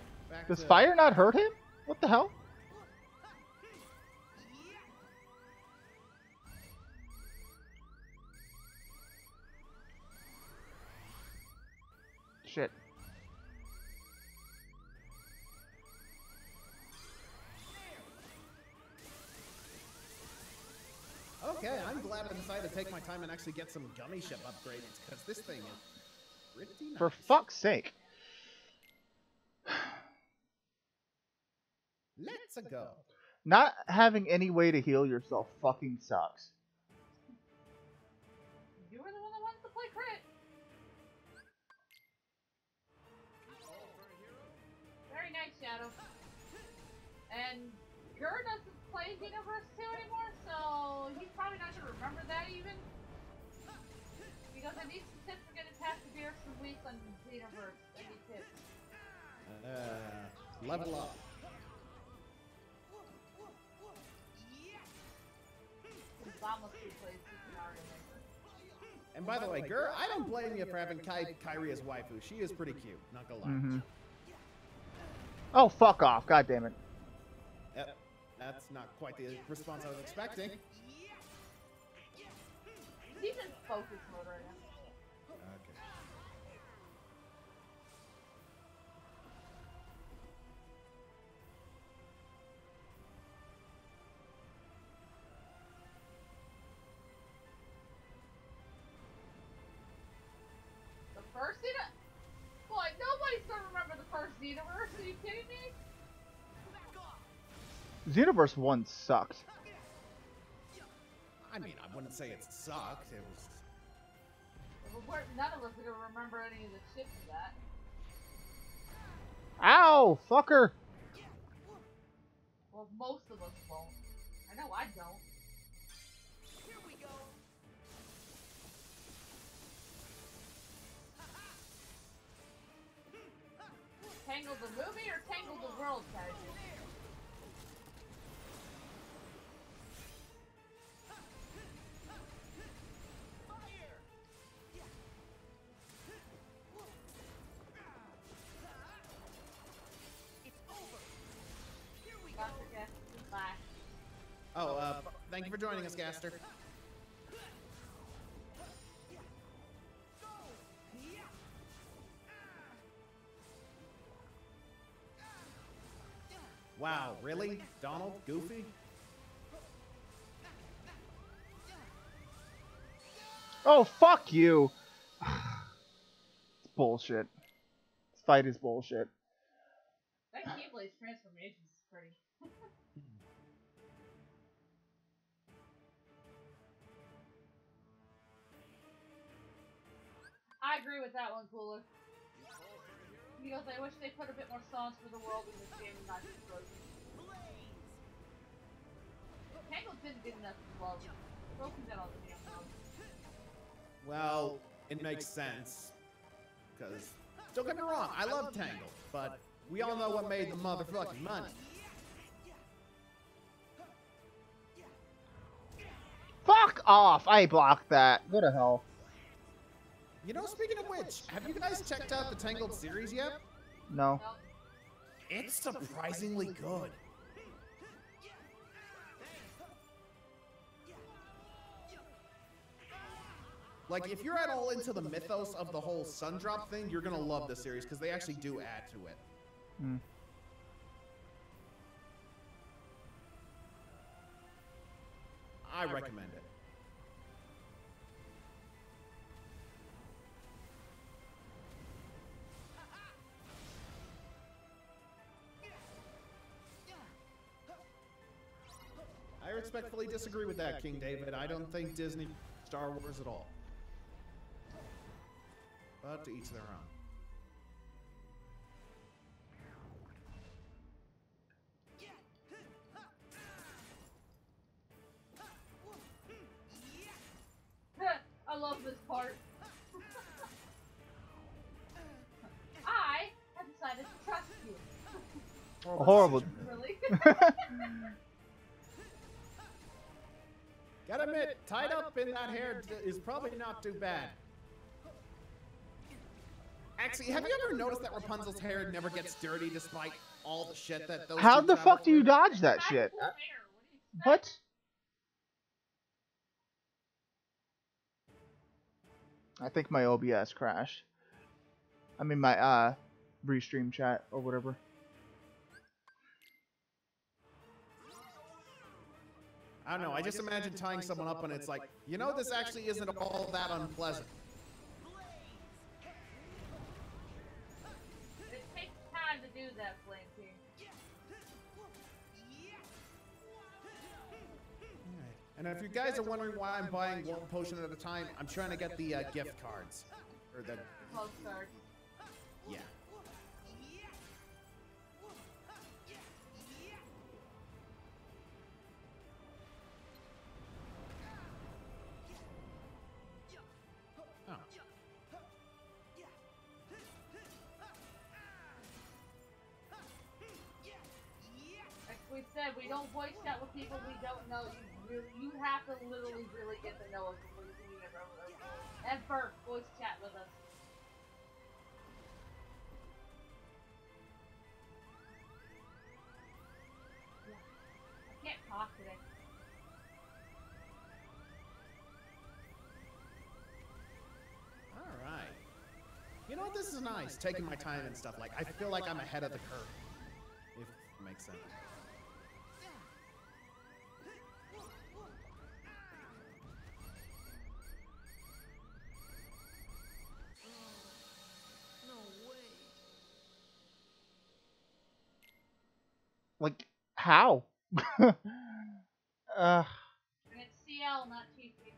Does to... fire not hurt him? What the hell? Shit. Okay, I'm glad I decided to take my time and actually get some Gummi ship upgrades because this thing is pretty nice. For fuck's sake. Let's go. Not having any way to heal yourself fucking sucks. And Gir doesn't play Xenoverse 2 anymore, so he's probably not gonna remember that even. Because I need some tips for getting past the beer some weeks on Xenoverse. I need tips. Uh, level up. Obama still plays Super Mario Maker. And by the way, Gir, I don't blame you for having Kai- Kyrie as waifu. She is pretty cute, not gonna lie. hmm Oh, fuck off. God damn it. That's not quite the response I was expecting. Focus Xenoverse 1 sucked. I mean, I wouldn't say it sucked. It was. Well, none of us are gonna remember any of the shit of that. Ow! Fucker! Well, most of us won't. I know I don't. Tangle the movie or Tangle the world, Kaiju? Oh, uh, thank you for joining us, Gaster. Wow, really? Donald? Goofy? Oh, fuck you! it's bullshit. This fight is bullshit. That Keyblade's transformation is pretty. agree with that one, Cooler. Because I wish they put a bit more songs for the world in this game and not just Frozen. Tangled didn't get enough love. Frozen got all the damn love. Well, it makes sense. Because, don't get me wrong, I love Tangled, but we all know what made the motherfucking money. Fuck off! I blocked that. Go to hell. You know, speaking of which, have you guys checked out the Tangled series yet? No. No, It's surprisingly good. Like, if you're at all into the mythos of the whole sun drop thing, you're gonna love the series because they actually do add to it. Hmm. I recommend it. Respectfully disagree with that, King David. I don't think Disney Star Wars at all. But to each their own. I love this part. I have decided to trust you. Horrible. Really? Gotta admit, tied up in that hair is probably not too bad. actually, have you ever noticed that Rapunzel's hair never gets dirty despite all the shit that those? How the fuck do you dodge that shit? What do you expect? What? I think my OBS crashed. I mean my uh restream chat or whatever. I don't know. I just imagine tying someone up and it's like, you know, this actually isn't all that unpleasant. It takes time to do that, Flame And if you guys are wondering why I'm buying one potion at a time, I'm trying to get the uh, gift cards. Or the Postcard. We don't voice chat with people we don't know. You really, you have to literally really get to know us before you can even ever, ever voice chat with us. Yeah. I can't talk today. All right. You know what? This is nice. Taking my time and stuff. Like I feel like I'm ahead of the curve. If it makes sense. Like how? uh And it's CL, not TC.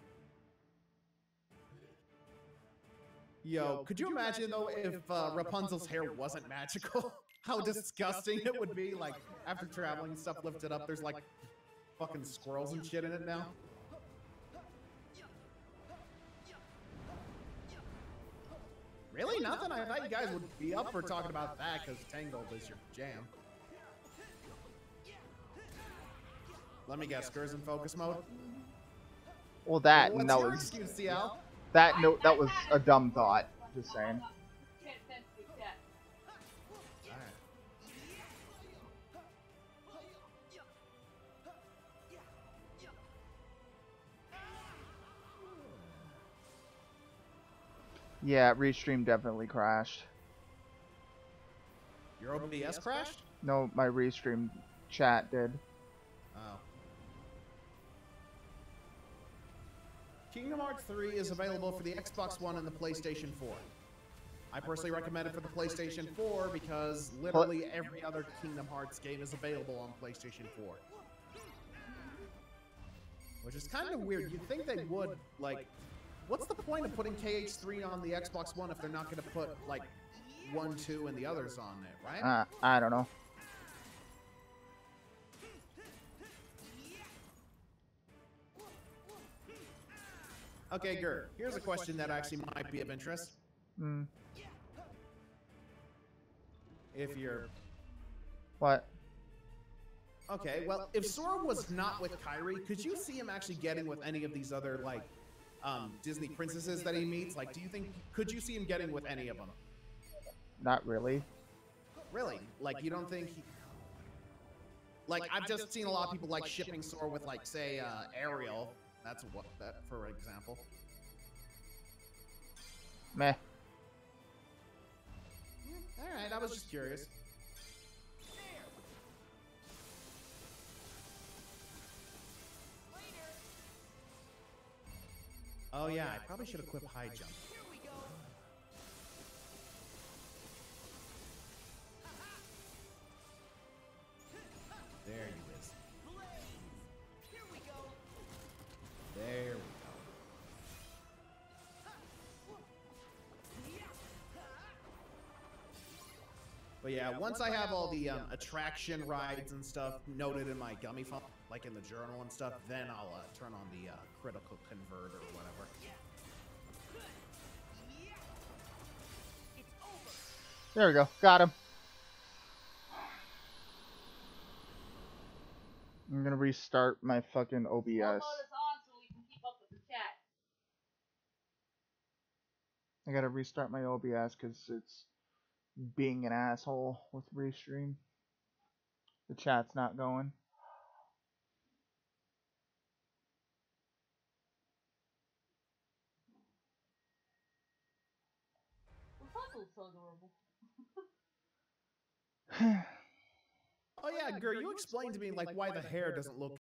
Yo, could you imagine though if uh, Rapunzel's hair wasn't magical? How disgusting it would be. Like after traveling and stuff lifted up, there's like fucking squirrels and shit in it now. Really? Nothing? I thought you guys would be up for talking about that because Tangled is your jam. Let me guess, Gir's in focus mode? well that What's that your was excuse, CL? that no that was a dumb thought. Just saying. Can't sense the chat. Alright. Yeah, restream definitely crashed. Your OBS crashed? No, my restream chat did. Oh. Kingdom Hearts 3 is available for the Xbox One and the PlayStation 4. I personally recommend it for the PlayStation 4 because literally every other Kingdom Hearts game is available on PlayStation 4. Which is kind of weird. You'd think they would, like, what's the point of putting KH3 on the Xbox One if they're not going to put, like, 1, 2, and the others on it, right? Uh, I don't know. Okay, Gir, here's a question that actually might be of interest. Hmm. If you're What? Okay, well, if Sora was not with Kairi, could you see him actually getting with any of these other like um, Disney princesses that he meets? Like, do you think could you see him getting with any of them? Not really. Really? Like, you don't think? He... Like, I've just seen a lot of people like shipping Sora with like, say, uh, Ariel. That's what that for example. Meh. All right, I was just curious. Oh yeah, I probably should equip high jump. There you is. Yeah, once I have all the um, attraction rides and stuff noted in my Gummiphone, like in the journal and stuff, then I'll uh, turn on the uh, critical convert or whatever. There we go. Got him. I'm gonna restart my fucking OBS. load us on so we can keep up with the chat. I gotta restart my OBS because it's being an asshole with restream. The chat's not going. The puzzle's so adorable. Oh yeah, oh, girl, you explained to me like why the hair doesn't look